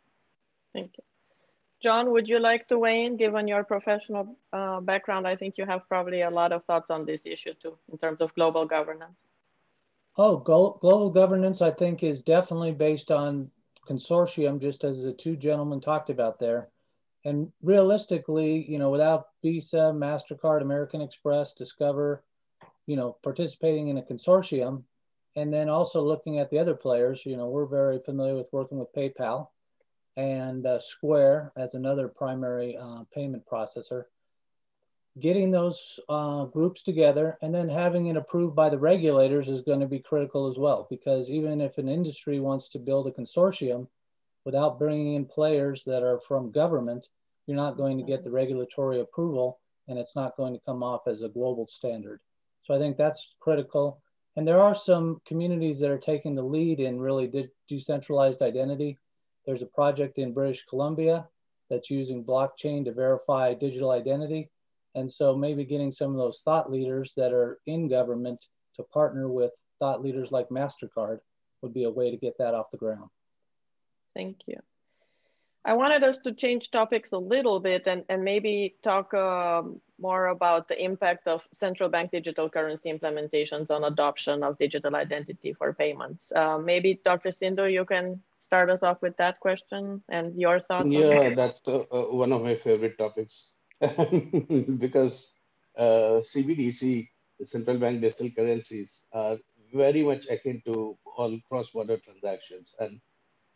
Thank you. John, would you like to weigh in given your professional uh, background? I think you have probably a lot of thoughts on this issue too, in terms of global governance. Oh, global governance, I think, is definitely based on consortium, just as the two gentlemen talked about there. And realistically, you know, without Visa, MasterCard, American Express, Discover, you know, participating in a consortium, and then also looking at the other players, you know, we're very familiar with working with PayPal and uh, Square as another primary uh, payment processor getting those uh, groups together and then having it approved by the regulators is going to be critical as well because even if an industry wants to build a consortium without bringing in players that are from government, you're not going to get the regulatory approval and it's not going to come off as a global standard. So I think that's critical. And there are some communities that are taking the lead in really de decentralized identity. There's a project in British Columbia that's using blockchain to verify digital identity. And so maybe getting some of those thought leaders that are in government to partner with thought leaders like MasterCard would be a way to get that off the ground. Thank you. I wanted us to change topics a little bit and, and maybe talk um, more about the impact of central bank digital currency implementations on adoption of digital identity for payments. Uh, maybe Dr. Sindhu, you can start us off with that question and your thoughts. Yeah, that's uh, uh, one of my favorite topics because uh, CBDC, central bank digital currencies, are very much akin to all cross-border transactions. And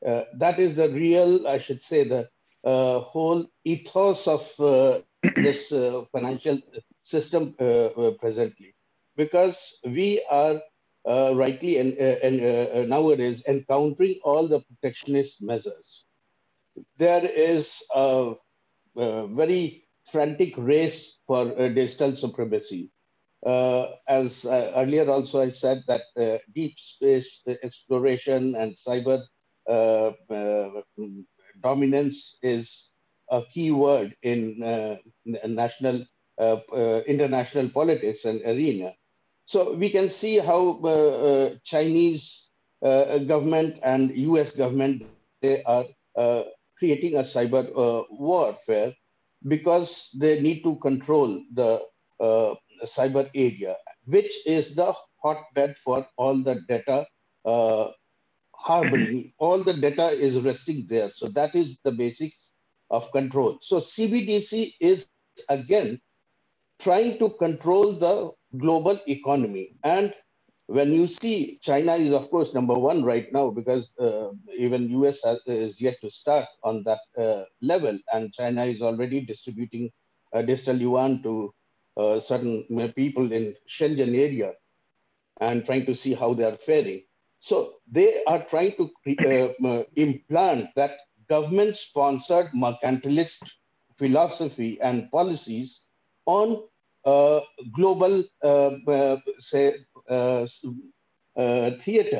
uh, that is the real, I should say, the uh, whole ethos of uh, this uh, financial system uh, presently. Because we are rightly and, nowadays encountering all the protectionist measures. There is a, a very frantic race for digital supremacy. Uh, as uh, earlier also I said that uh, deep space exploration and cyber uh, uh, dominance is a key word in uh, national, international politics and arena. So we can see how Chinese government and US government, they are creating a cyber warfare because they need to control the uh, cyber area, which is the hotbed for all the data uh, harmony, all the data is resting there. So that is the basics of control. So CBDC is again trying to control the global economy. And when you see China is of course number one right now because uh, even US has, is yet to start on that uh, level and China is already distributing uh, digital yuan to uh, certain people in Shenzhen area and trying to see how they are faring. So they are trying to uh, implant that government-sponsored mercantilist philosophy and policies on uh, global, uh, uh say, uh, uh, theater. So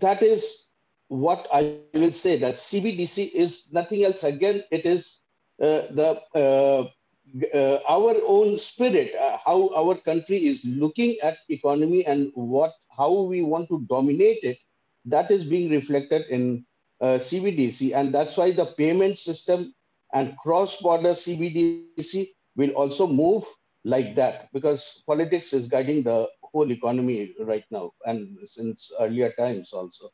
that is what I will say that CBDC is nothing else. Again, it is the uh, our own spirit, uh, how our country is looking at economy and what how we want to dominate it, that is being reflected in uh, CBDC, and that's why the payment system and cross-border CBDC will also move like that because politics is guiding the whole economy right now and since earlier times also.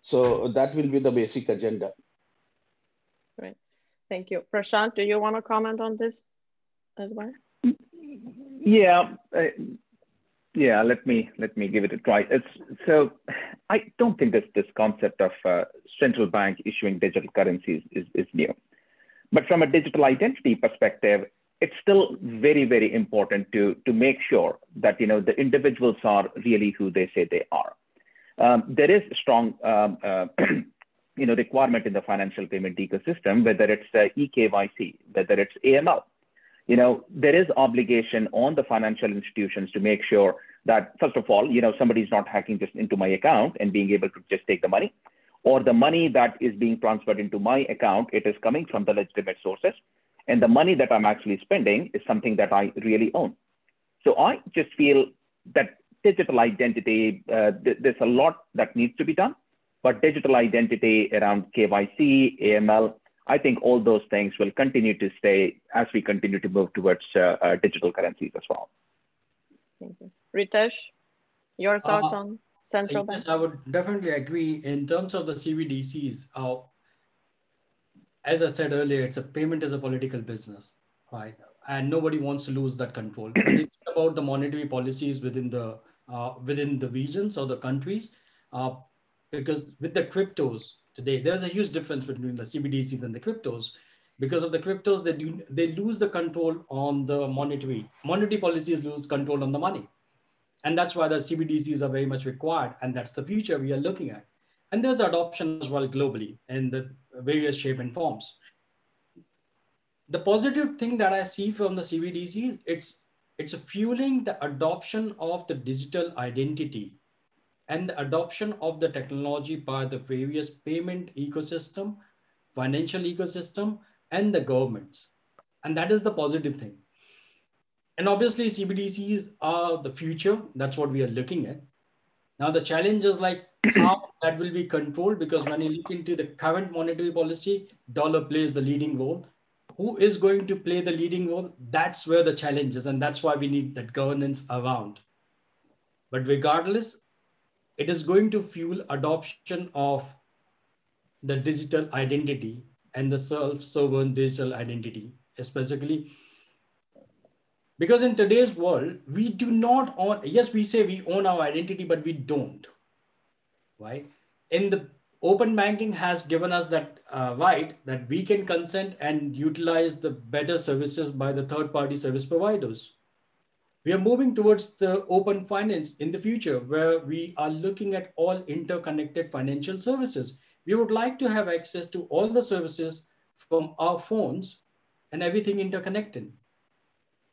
So that will be the basic agenda. Right. Thank you. Prashant, do you want to comment on this? as well? Yeah, uh, yeah. Let me let me give it a try. It's so I don't think this this concept of uh, central bank issuing digital currencies is, is new, but from a digital identity perspective, it's still very very important to to make sure that you know the individuals are really who they say they are. Um, there is strong um, uh, you know requirement in the financial payment ecosystem, whether it's uh, eKYC, whether it's AML you know, there is obligation on the financial institutions to make sure that, first of all, you know, somebody's not hacking just into my account and being able to just take the money, or the money that is being transferred into my account, it is coming from the legitimate sources. And the money that I'm actually spending is something that I really own. So I just feel that digital identity, uh, th there's a lot that needs to be done, but digital identity around KYC, AML, I think all those things will continue to stay as we continue to move towards uh, uh, digital currencies as well. Thank you. Ritesh, your thoughts uh, on central yes, I would definitely agree in terms of the CBDCs. As I said earlier, it's a payment is a political business, right? And nobody wants to lose that control. think about the monetary policies within the uh, within the regions or the countries, uh, because with the cryptos, today. There's a huge difference between the CBDCs and the cryptos. Because of the cryptos, they, do, they lose the control on the monetary. Monetary policies lose control on the money. And that's why the CBDCs are very much required. And that's the future we are looking at. And there's adoption as well globally in the various shape and forms. The positive thing that I see from the CBDCs, it's it's fueling the adoption of the digital identity and the adoption of the technology by the various payment ecosystem, financial ecosystem, and the governments. And that is the positive thing. And obviously CBDCs are the future. That's what we are looking at. Now the challenge is like how that will be controlled because when you look into the current monetary policy, dollar plays the leading role. Who is going to play the leading role? That's where the challenge is. And that's why we need that governance around. But regardless, it is going to fuel adoption of the digital identity and the self-sovereign digital identity, especially because in today's world, we do not own, yes, we say we own our identity, but we don't, right? In the open banking has given us that uh, right that we can consent and utilize the better services by the third party service providers. We are moving towards the open finance in the future where we are looking at all interconnected financial services. We would like to have access to all the services from our phones and everything interconnected.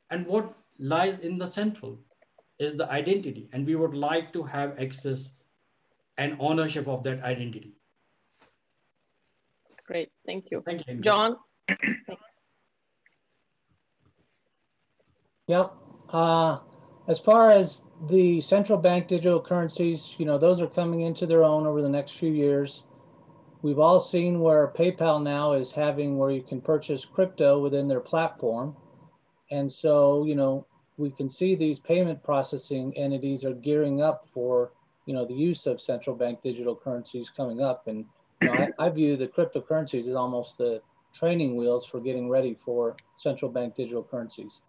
And what lies in the central is the identity. And we would like to have access and ownership of that identity. Great, thank you. Thank you. John? Yep. Uh, as far as the central bank digital currencies, you know, those are coming into their own over the next few years. We've all seen where PayPal now is having where you can purchase crypto within their platform. And so, you know, we can see these payment processing entities are gearing up for, you know, the use of central bank digital currencies coming up. And you know, I, I view the cryptocurrencies as almost the training wheels for getting ready for central bank digital currencies.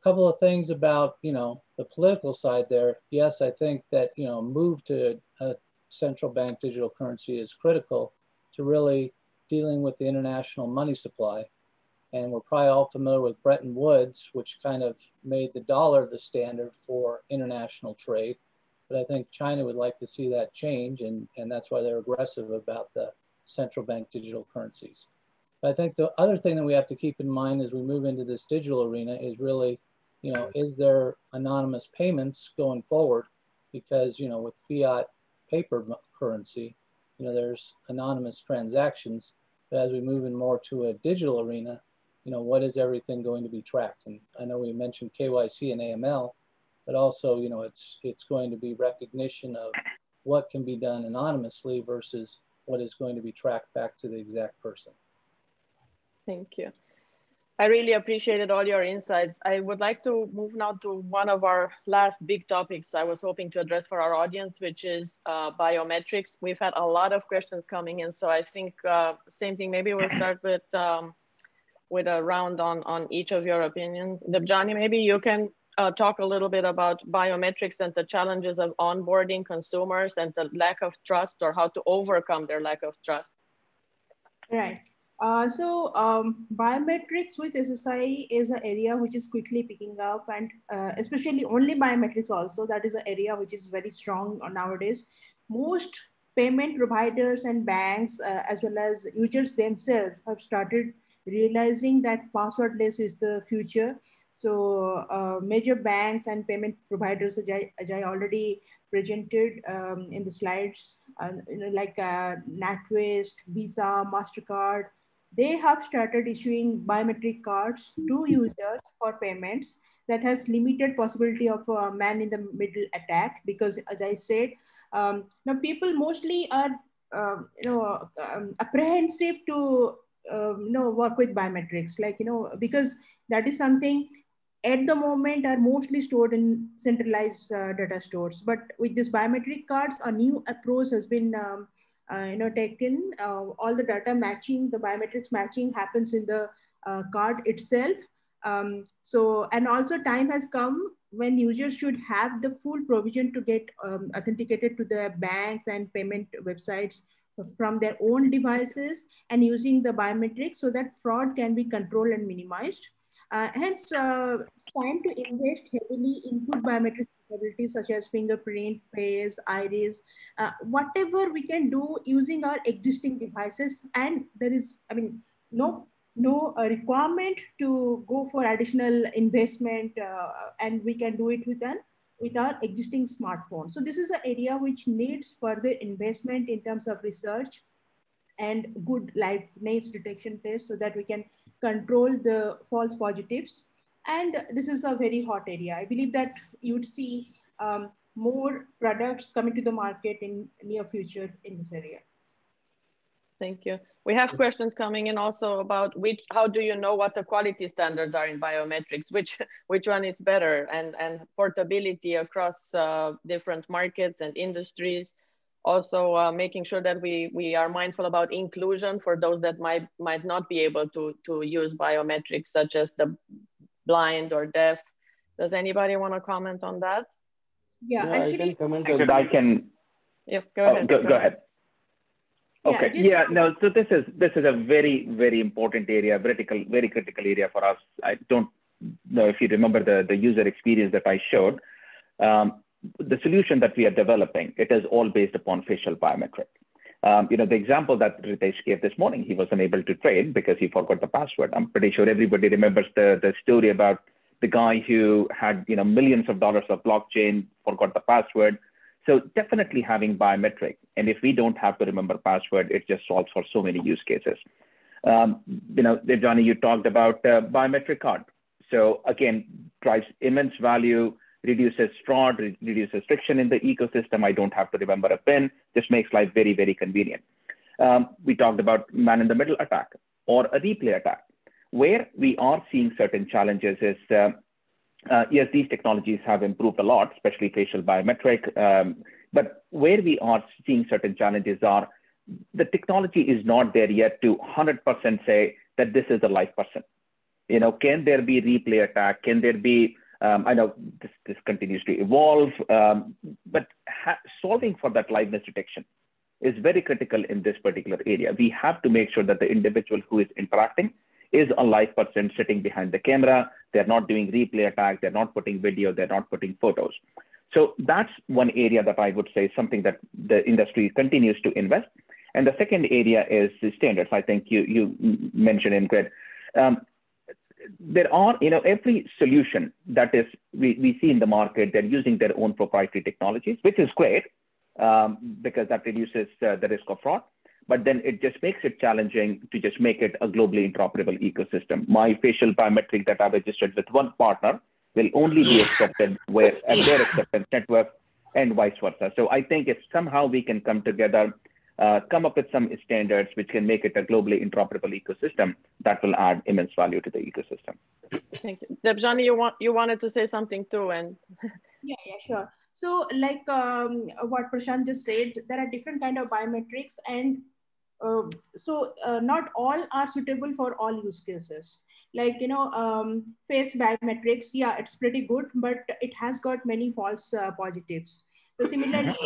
A couple of things about, you know, the political side there. Yes, I think that, you know, move to a central bank digital currency is critical to really dealing with the international money supply. And we're probably all familiar with Bretton Woods, which kind of made the dollar the standard for international trade. But I think China would like to see that change, and, and that's why they're aggressive about the central bank digital currencies. But I think the other thing that we have to keep in mind as we move into this digital arena is really, you know, is there anonymous payments going forward? Because, you know, with fiat paper currency, you know, there's anonymous transactions. But as we move in more to a digital arena, you know, what is everything going to be tracked? And I know we mentioned KYC and AML, but also, you know, it's it's going to be recognition of what can be done anonymously versus what is going to be tracked back to the exact person. Thank you. I really appreciated all your insights. I would like to move now to one of our last big topics I was hoping to address for our audience, which is uh, biometrics. We've had a lot of questions coming in, so I think uh, same thing. Maybe we'll start with um, with a round on on each of your opinions. Debjani, maybe you can uh, talk a little bit about biometrics and the challenges of onboarding consumers and the lack of trust or how to overcome their lack of trust? Right. Uh, so um, biometrics with SSI is an area which is quickly picking up and uh, especially only biometrics also that is an area which is very strong nowadays. Most payment providers and banks uh, as well as users themselves have started realizing that passwordless is the future. So uh, major banks and payment providers, as I, as I already presented um, in the slides, uh, you know, like uh, NatWest, Visa, MasterCard, they have started issuing biometric cards to users for payments that has limited possibility of a man in the middle attack because as I said, um, now people mostly are um, you know um, apprehensive to um, you know work with biometrics like you know because that is something at the moment are mostly stored in centralized uh, data stores. But with this biometric cards, a new approach has been um, uh, you know taken. Uh, all the data matching, the biometrics matching happens in the uh, card itself. Um, so and also time has come when users should have the full provision to get um, authenticated to the banks and payment websites from their own devices and using the biometrics so that fraud can be controlled and minimized. Uh, hence, uh, time to invest heavily in good biometric capabilities such as fingerprint, face, iris, uh, whatever we can do using our existing devices. And there is, I mean, no no uh, requirement to go for additional investment uh, and we can do it with an with our existing smartphone. So this is an area which needs further investment in terms of research and good liveness detection tests so that we can control the false positives. And this is a very hot area. I believe that you'd see um, more products coming to the market in near future in this area. Thank you. We have questions coming in also about which, how do you know what the quality standards are in biometrics? Which, which one is better and, and portability across uh, different markets and industries. Also uh, making sure that we, we are mindful about inclusion for those that might, might not be able to, to use biometrics such as the blind or deaf. Does anybody want to comment on that? Yeah, yeah actually, I can comment on I can. Yeah, go ahead. Oh, go, go ahead. Okay. Yeah. No. So this is this is a very very important area, critical, very critical area for us. I don't know if you remember the the user experience that I showed. Um, the solution that we are developing, it is all based upon facial biometric. Um, you know, the example that Ritesh gave this morning, he was unable to trade because he forgot the password. I'm pretty sure everybody remembers the, the story about the guy who had, you know, millions of dollars of blockchain, forgot the password, so definitely having biometric. And if we don't have to remember password, it just solves for so many use cases. Um, you know, Johnny, you talked about uh, biometric card. So again, drives immense value, reduces fraud, re reduces friction in the ecosystem. I don't have to remember a PIN. Just makes life very, very convenient. Um, we talked about man in the middle attack or a replay attack. Where we are seeing certain challenges is uh, uh, yes, these technologies have improved a lot, especially facial biometric. Um, but where we are seeing certain challenges are the technology is not there yet to 100% say that this is a live person. You know, can there be replay attack? Can there be, um, I know this, this continues to evolve, um, but solving for that liveness detection is very critical in this particular area. We have to make sure that the individual who is interacting is a live person sitting behind the camera. They're not doing replay attack. They're not putting video. They're not putting photos. So that's one area that I would say something that the industry continues to invest. And the second area is the standards. I think you, you mentioned Ingrid. Um, there are, you know, every solution that is we, we see in the market, they're using their own proprietary technologies, which is great um, because that reduces uh, the risk of fraud but then it just makes it challenging to just make it a globally interoperable ecosystem. My facial biometric that I registered with one partner will only be accepted where at their acceptance network and vice versa. So I think if somehow we can come together, uh, come up with some standards which can make it a globally interoperable ecosystem, that will add immense value to the ecosystem. Thank you. Debjani, you want you wanted to say something too, and yeah, yeah, sure. So like um, what Prashant just said, there are different kind of biometrics, and uh, so uh, not all are suitable for all use cases like you know um, face biometrics yeah it's pretty good but it has got many false uh, positives. So similarly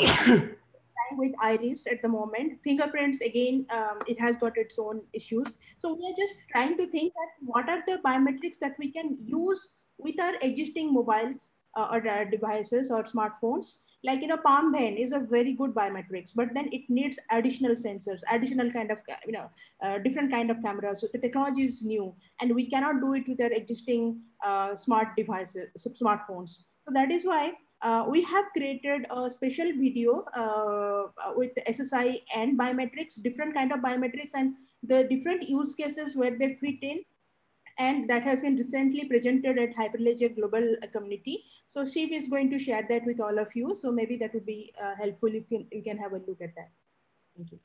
with iris at the moment fingerprints again um, it has got its own issues. So we are just trying to think that what are the biometrics that we can use with our existing mobiles uh, or uh, devices or smartphones like you know palm vein is a very good biometrics but then it needs additional sensors additional kind of you know uh, different kind of cameras. So the technology is new and we cannot do it with our existing uh, smart devices smartphones. So that is why uh, we have created a special video uh, with SSI and biometrics, different kind of biometrics and the different use cases where they fit in and that has been recently presented at Hyperledger Global Community. So Shiv is going to share that with all of you. So maybe that would be uh, helpful. You can, you can have a look at that. Thank you.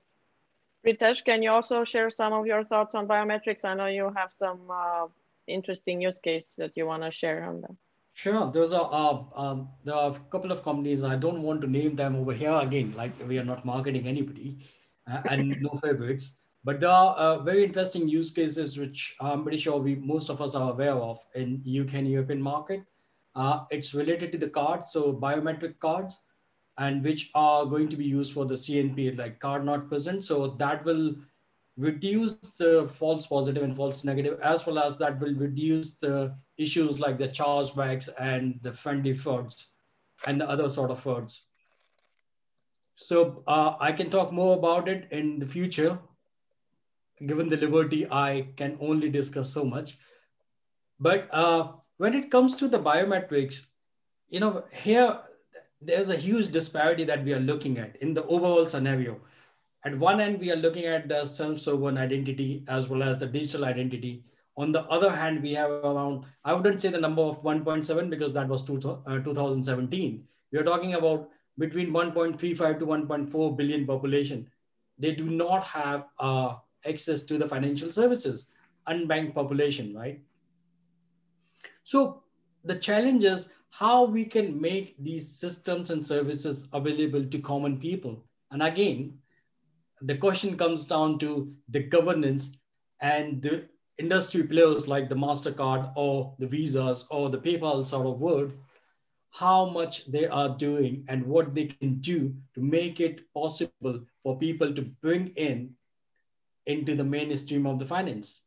Ritesh, can you also share some of your thoughts on biometrics? I know you have some uh, interesting use case that you want to share on that. Sure. There's a uh, um, there are a couple of companies. I don't want to name them over here again. Like we are not marketing anybody, uh, and no favorites. But there are uh, very interesting use cases, which I'm pretty sure we most of us are aware of in UK and European market. Uh, it's related to the cards, so biometric cards, and which are going to be used for the CNP, like card not present. So that will reduce the false positive and false negative, as well as that will reduce the issues like the chargebacks and the friendly frauds and the other sort of words. So uh, I can talk more about it in the future. Given the liberty, I can only discuss so much. But uh, when it comes to the biometrics, you know, here there's a huge disparity that we are looking at in the overall scenario. At one end, we are looking at the self-sovereign identity as well as the digital identity. On the other hand, we have around, I wouldn't say the number of 1.7 because that was two, uh, 2017. We are talking about between 1.35 to 1.4 billion population. They do not have uh, access to the financial services, unbanked population, right? So the challenge is how we can make these systems and services available to common people. And again, the question comes down to the governance and the industry players like the MasterCard or the Visas or the PayPal sort of world, how much they are doing and what they can do to make it possible for people to bring in into the mainstream of the finance.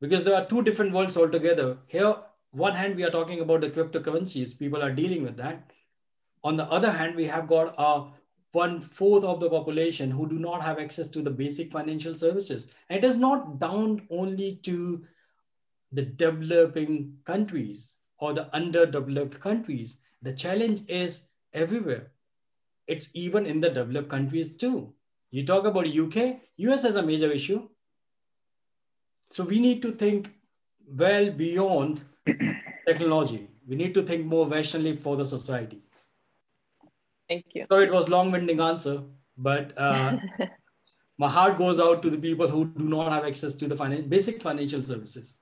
Because there are two different worlds altogether. Here, one hand, we are talking about the cryptocurrencies, people are dealing with that. On the other hand, we have got a one fourth of the population who do not have access to the basic financial services. And it is not down only to the developing countries or the underdeveloped countries. The challenge is everywhere. It's even in the developed countries too. You talk about UK, US has a major issue. So we need to think well beyond technology. We need to think more rationally for the society. Thank you. So it was long-winding answer, but uh, my heart goes out to the people who do not have access to the finan basic financial services.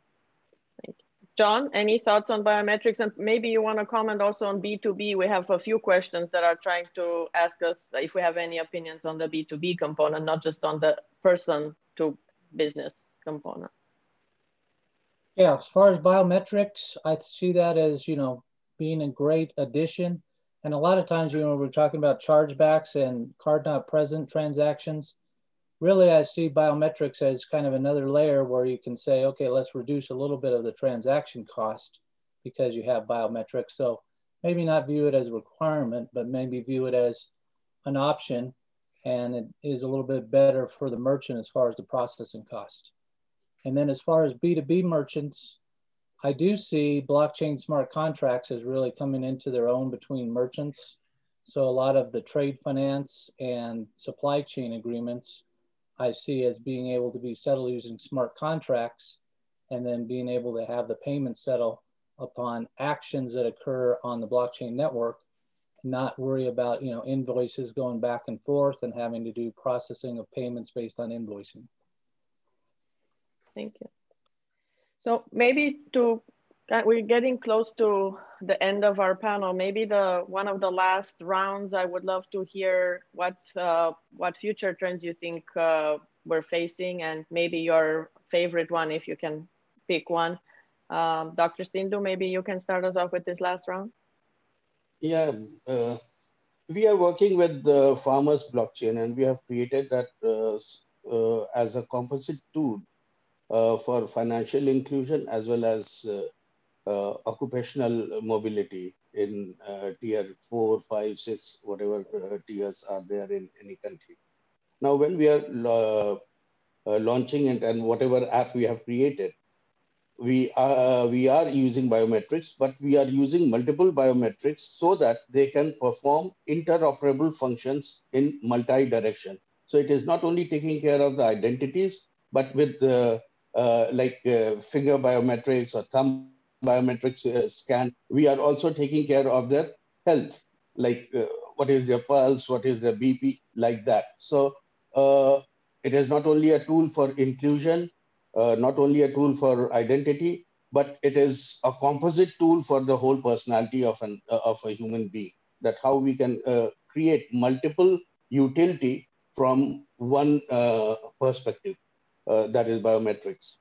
John, any thoughts on biometrics? And maybe you want to comment also on B2B. We have a few questions that are trying to ask us if we have any opinions on the B2B component, not just on the person to business component. Yeah, as far as biometrics, I see that as, you know, being a great addition and a lot of times, you know, we're talking about chargebacks and card not present transactions. Really, I see biometrics as kind of another layer where you can say, okay, let's reduce a little bit of the transaction cost because you have biometrics. So maybe not view it as a requirement, but maybe view it as an option. And it is a little bit better for the merchant as far as the processing cost. And then as far as B2B merchants, I do see blockchain smart contracts as really coming into their own between merchants. So a lot of the trade finance and supply chain agreements I see as being able to be settled using smart contracts and then being able to have the payment settle upon actions that occur on the blockchain network, not worry about, you know, invoices going back and forth and having to do processing of payments based on invoicing. Thank you. So maybe to we're getting close to the end of our panel. Maybe the one of the last rounds. I would love to hear what uh, what future trends you think uh, we're facing, and maybe your favorite one, if you can pick one. Um, Dr. Sindhu, maybe you can start us off with this last round. Yeah, uh, we are working with the farmers blockchain, and we have created that uh, uh, as a composite tool uh, for financial inclusion as well as uh, uh, occupational mobility in tier four, five, six, whatever tiers are there in any country. Now, when we are launching it and whatever app we have created, we are, we are using biometrics, but we are using multiple biometrics so that they can perform interoperable functions in multi-direction. So it is not only taking care of the identities, but with uh, like uh, finger biometrics or thumb biometrics uh, scan, we are also taking care of their health, like uh, what is their pulse, what is their BP, like that. So uh, it is not only a tool for inclusion, not only a tool for identity, but it is a composite tool for the whole personality of an of a human being. That how we can create multiple utility from one perspective uh, that is biometrics.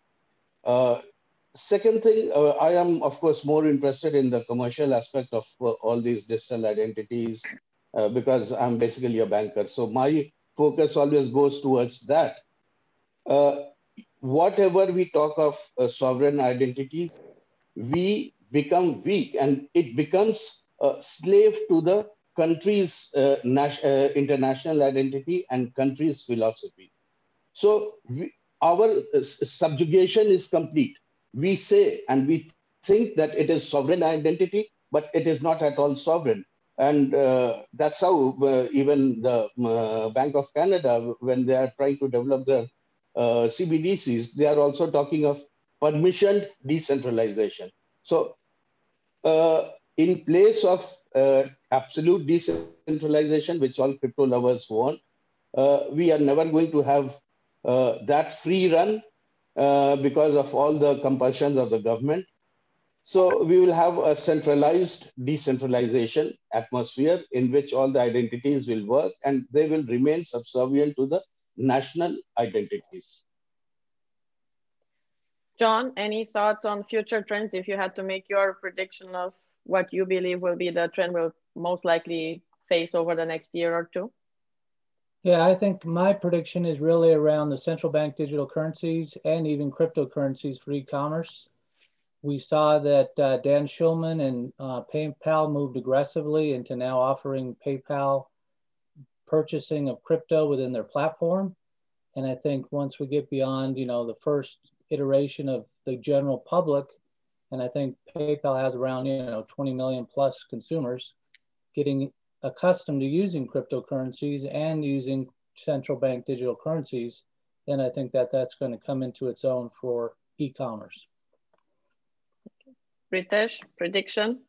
Uh, second thing, uh, I am, of course, more interested in the commercial aspect of all these digital identities because I'm basically a banker. So my focus always goes towards that. whatever we talk of sovereign identities, we become weak and it becomes a slave to the country's uh, uh, international identity and country's philosophy. So we, our uh, subjugation is complete. We say and we think that it is sovereign identity, but it is not at all sovereign. And uh, that's how uh, even the uh, Bank of Canada, when they are trying to develop their CBDCs, they are also talking of permissioned decentralization. So in place of uh, absolute decentralization, which all crypto lovers want, uh, we are never going to have uh, that free run uh, because of all the compulsions of the government. So we will have a centralized decentralization atmosphere in which all the identities will work and they will remain subservient to the national identities. John, any thoughts on future trends if you had to make your prediction of what you believe will be the trend we'll most likely face over the next year or two? Yeah, I think my prediction is really around the central bank digital currencies and even cryptocurrencies for e-commerce. We saw that uh, Dan Schulman and uh, PayPal moved aggressively into now offering PayPal purchasing of crypto within their platform. And I think once we get beyond, you know, the first iteration of the general public, and I think PayPal has around you know 20 million plus consumers getting accustomed to using cryptocurrencies and using central bank digital currencies, then I think that that's going to come into its own for e-commerce. Ritesh, prediction?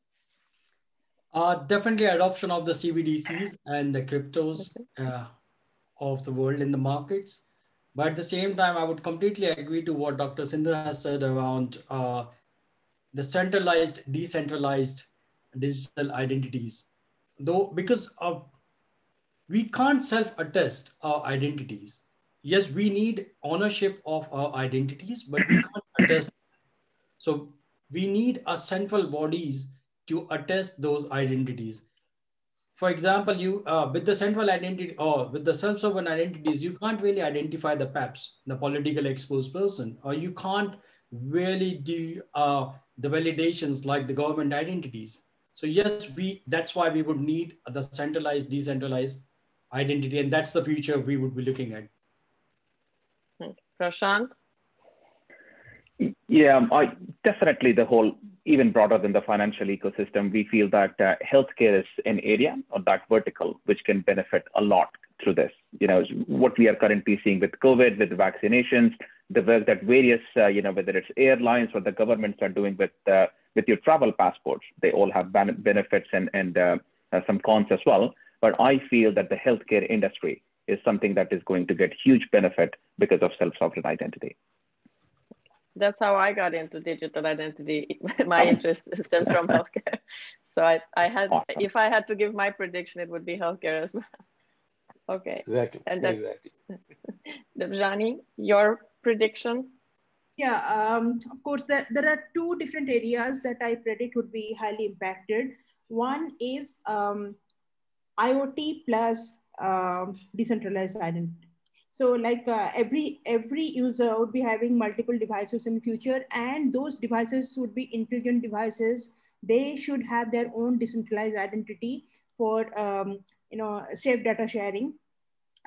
Uh, definitely adoption of the CBDCs and the cryptos uh, of the world in the markets. But at the same time, I would completely agree to what Dr. Sindhu has said around uh, the centralized, decentralized digital identities. Though, because of, we can't self-attest our identities. Yes, we need ownership of our identities, but we can't attest. So we need a central bodies to attest those identities. For example, you uh, with the central identity or with the self-sovereign identities, you can't really identify the PEPs the political exposed person, or you can't really do uh, the validations like the government identities. So yes, we that's why we would need the centralized, decentralized identity, and that's the future we would be looking at. Prashant? Yeah, I definitely the whole even broader than the financial ecosystem. We feel that uh, healthcare is an area or that vertical which can benefit a lot through this. You know, what we are currently seeing with COVID, with vaccinations, the work that various, uh, you know, whether it's airlines or the governments are doing with uh, with your travel passports, they all have benefits and and uh, uh, some cons as well. But I feel that the healthcare industry is something that is going to get huge benefit because of self-sovereign identity. That's how I got into digital identity. my interest stems from healthcare. So I, I had, awesome. if I had to give my prediction, it would be healthcare as well. Okay. Exactly. And that, exactly. Debjani, your prediction? Yeah, um, of course, there, there are two different areas that I predict would be highly impacted. One is um, IoT plus um, decentralized identity. So like uh, every every user would be having multiple devices in future and those devices would be intelligent devices. They should have their own decentralized identity for um, you know safe data sharing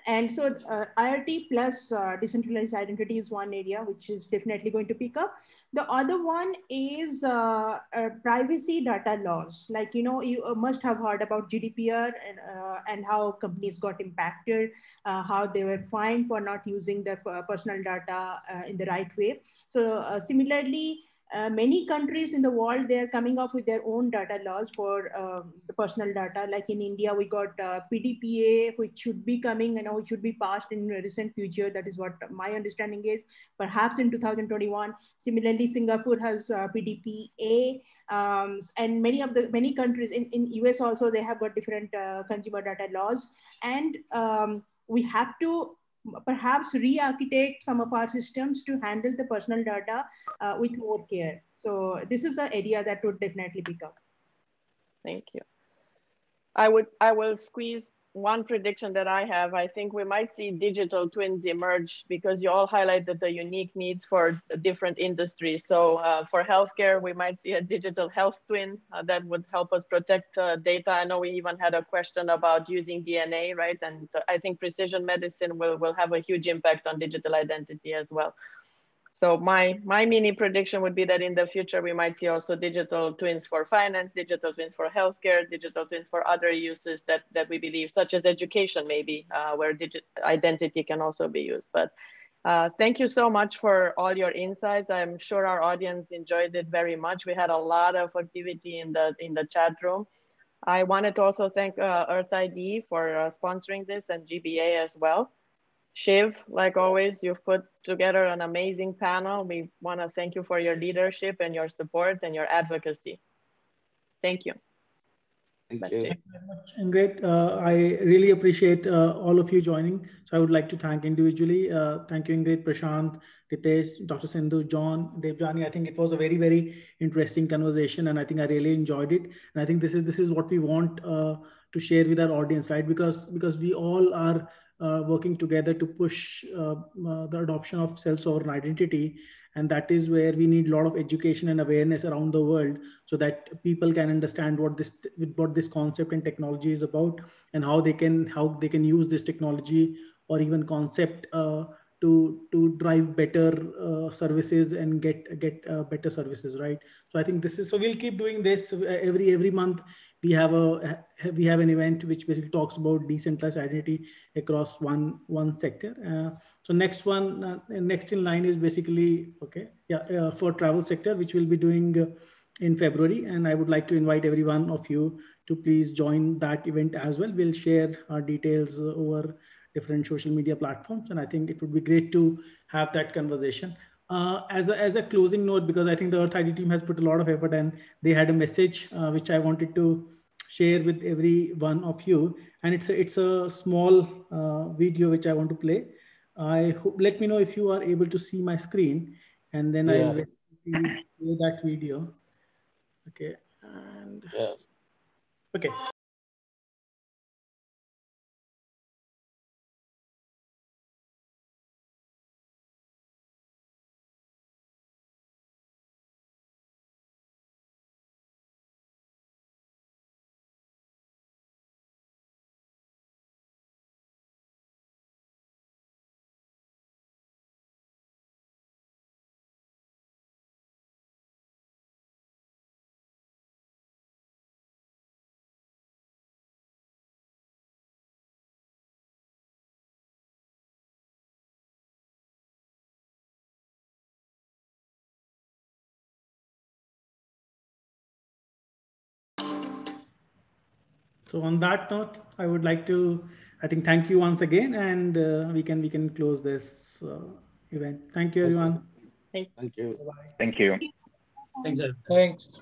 and so uh, IoT plus uh, decentralized identity is one area which is definitely going to pick up. The other one is uh, uh privacy data laws. Like, you know, you uh, must have heard about GDPR and, uh, and how companies got impacted, how they were fined for not using their personal data in the right way. So similarly, uh, many countries in the world they are coming up with their own data laws for uh, the personal data. Like in india we got uh, pdpa which should be coming you know it should be passed in recent future. That is what my understanding is. Perhaps in 2021 similarly singapore has uh, pdpa um, and many of the many countries in, in us also they have got different uh, consumer data laws. And um, we have to perhaps re-architect some of our systems to handle the personal data uh, with more care. So this is an area that would definitely pick up. Thank you. I would I will squeeze one prediction that I have, I think we might see digital twins emerge because you all highlighted the unique needs for different industries. So uh, for healthcare, we might see a digital health twin uh, that would help us protect uh, data. I know we even had a question about using DNA, right? And I think precision medicine will, will have a huge impact on digital identity as well. So my, my mini prediction would be that in the future, we might see also digital twins for finance, digital twins for healthcare, digital twins for other uses that, that we believe, such as education maybe, uh, where digital identity can also be used. But uh, thank you so much for all your insights. I'm sure our audience enjoyed it very much. We had a lot of activity in the, in the chat room. I wanted to also thank uh, EarthID for uh, sponsoring this and GBA as well. Shiv, like always, you've put together an amazing panel. We want to thank you for your leadership and your support and your advocacy. Thank you. Thank you. Thank you very much, Ingrid. Uh, I really appreciate uh, all of you joining. So I would like to thank individually. Uh, thank you, Ingrid, Prashant, Ritesh, Dr. Sindhu, John, Debjani. I think it was a very, very interesting conversation, and I think I really enjoyed it. And I think this is this is what we want uh, to share with our audience, right? Because because we all are uh, working together to push uh, uh, the adoption of self-sovereign identity. And that is where we need a lot of education and awareness around the world so that people can understand what this what this concept and technology is about and how they can how they can use this technology or even concept uh, to to drive better uh, services and get get uh, better services right? So i think this is so we'll keep doing this every every month we have a we have an event which basically talks about decentralized identity across one one sector. Uh, so next one, uh, next in line is basically okay, yeah, uh, for travel sector, which we'll be doing uh, in February, and I would like to invite every one of you to please join that event as well. We'll share our details over different social media platforms, and I think it would be great to have that conversation. Uh, as, a, as a closing note, because I think the EarthID team has put a lot of effort and they had a message uh, which I wanted to share with every one of you. And it's a, it's a small uh, video which I want to play. I hope, let me know if you are able to see my screen and then yeah. I'll play that video. Okay. And yeah. okay. So on that note, I would like to, I think, thank you once again, and uh, we can we can close this uh, event. Thank you, everyone. Thank you. Thank you. Thanks. Thanks.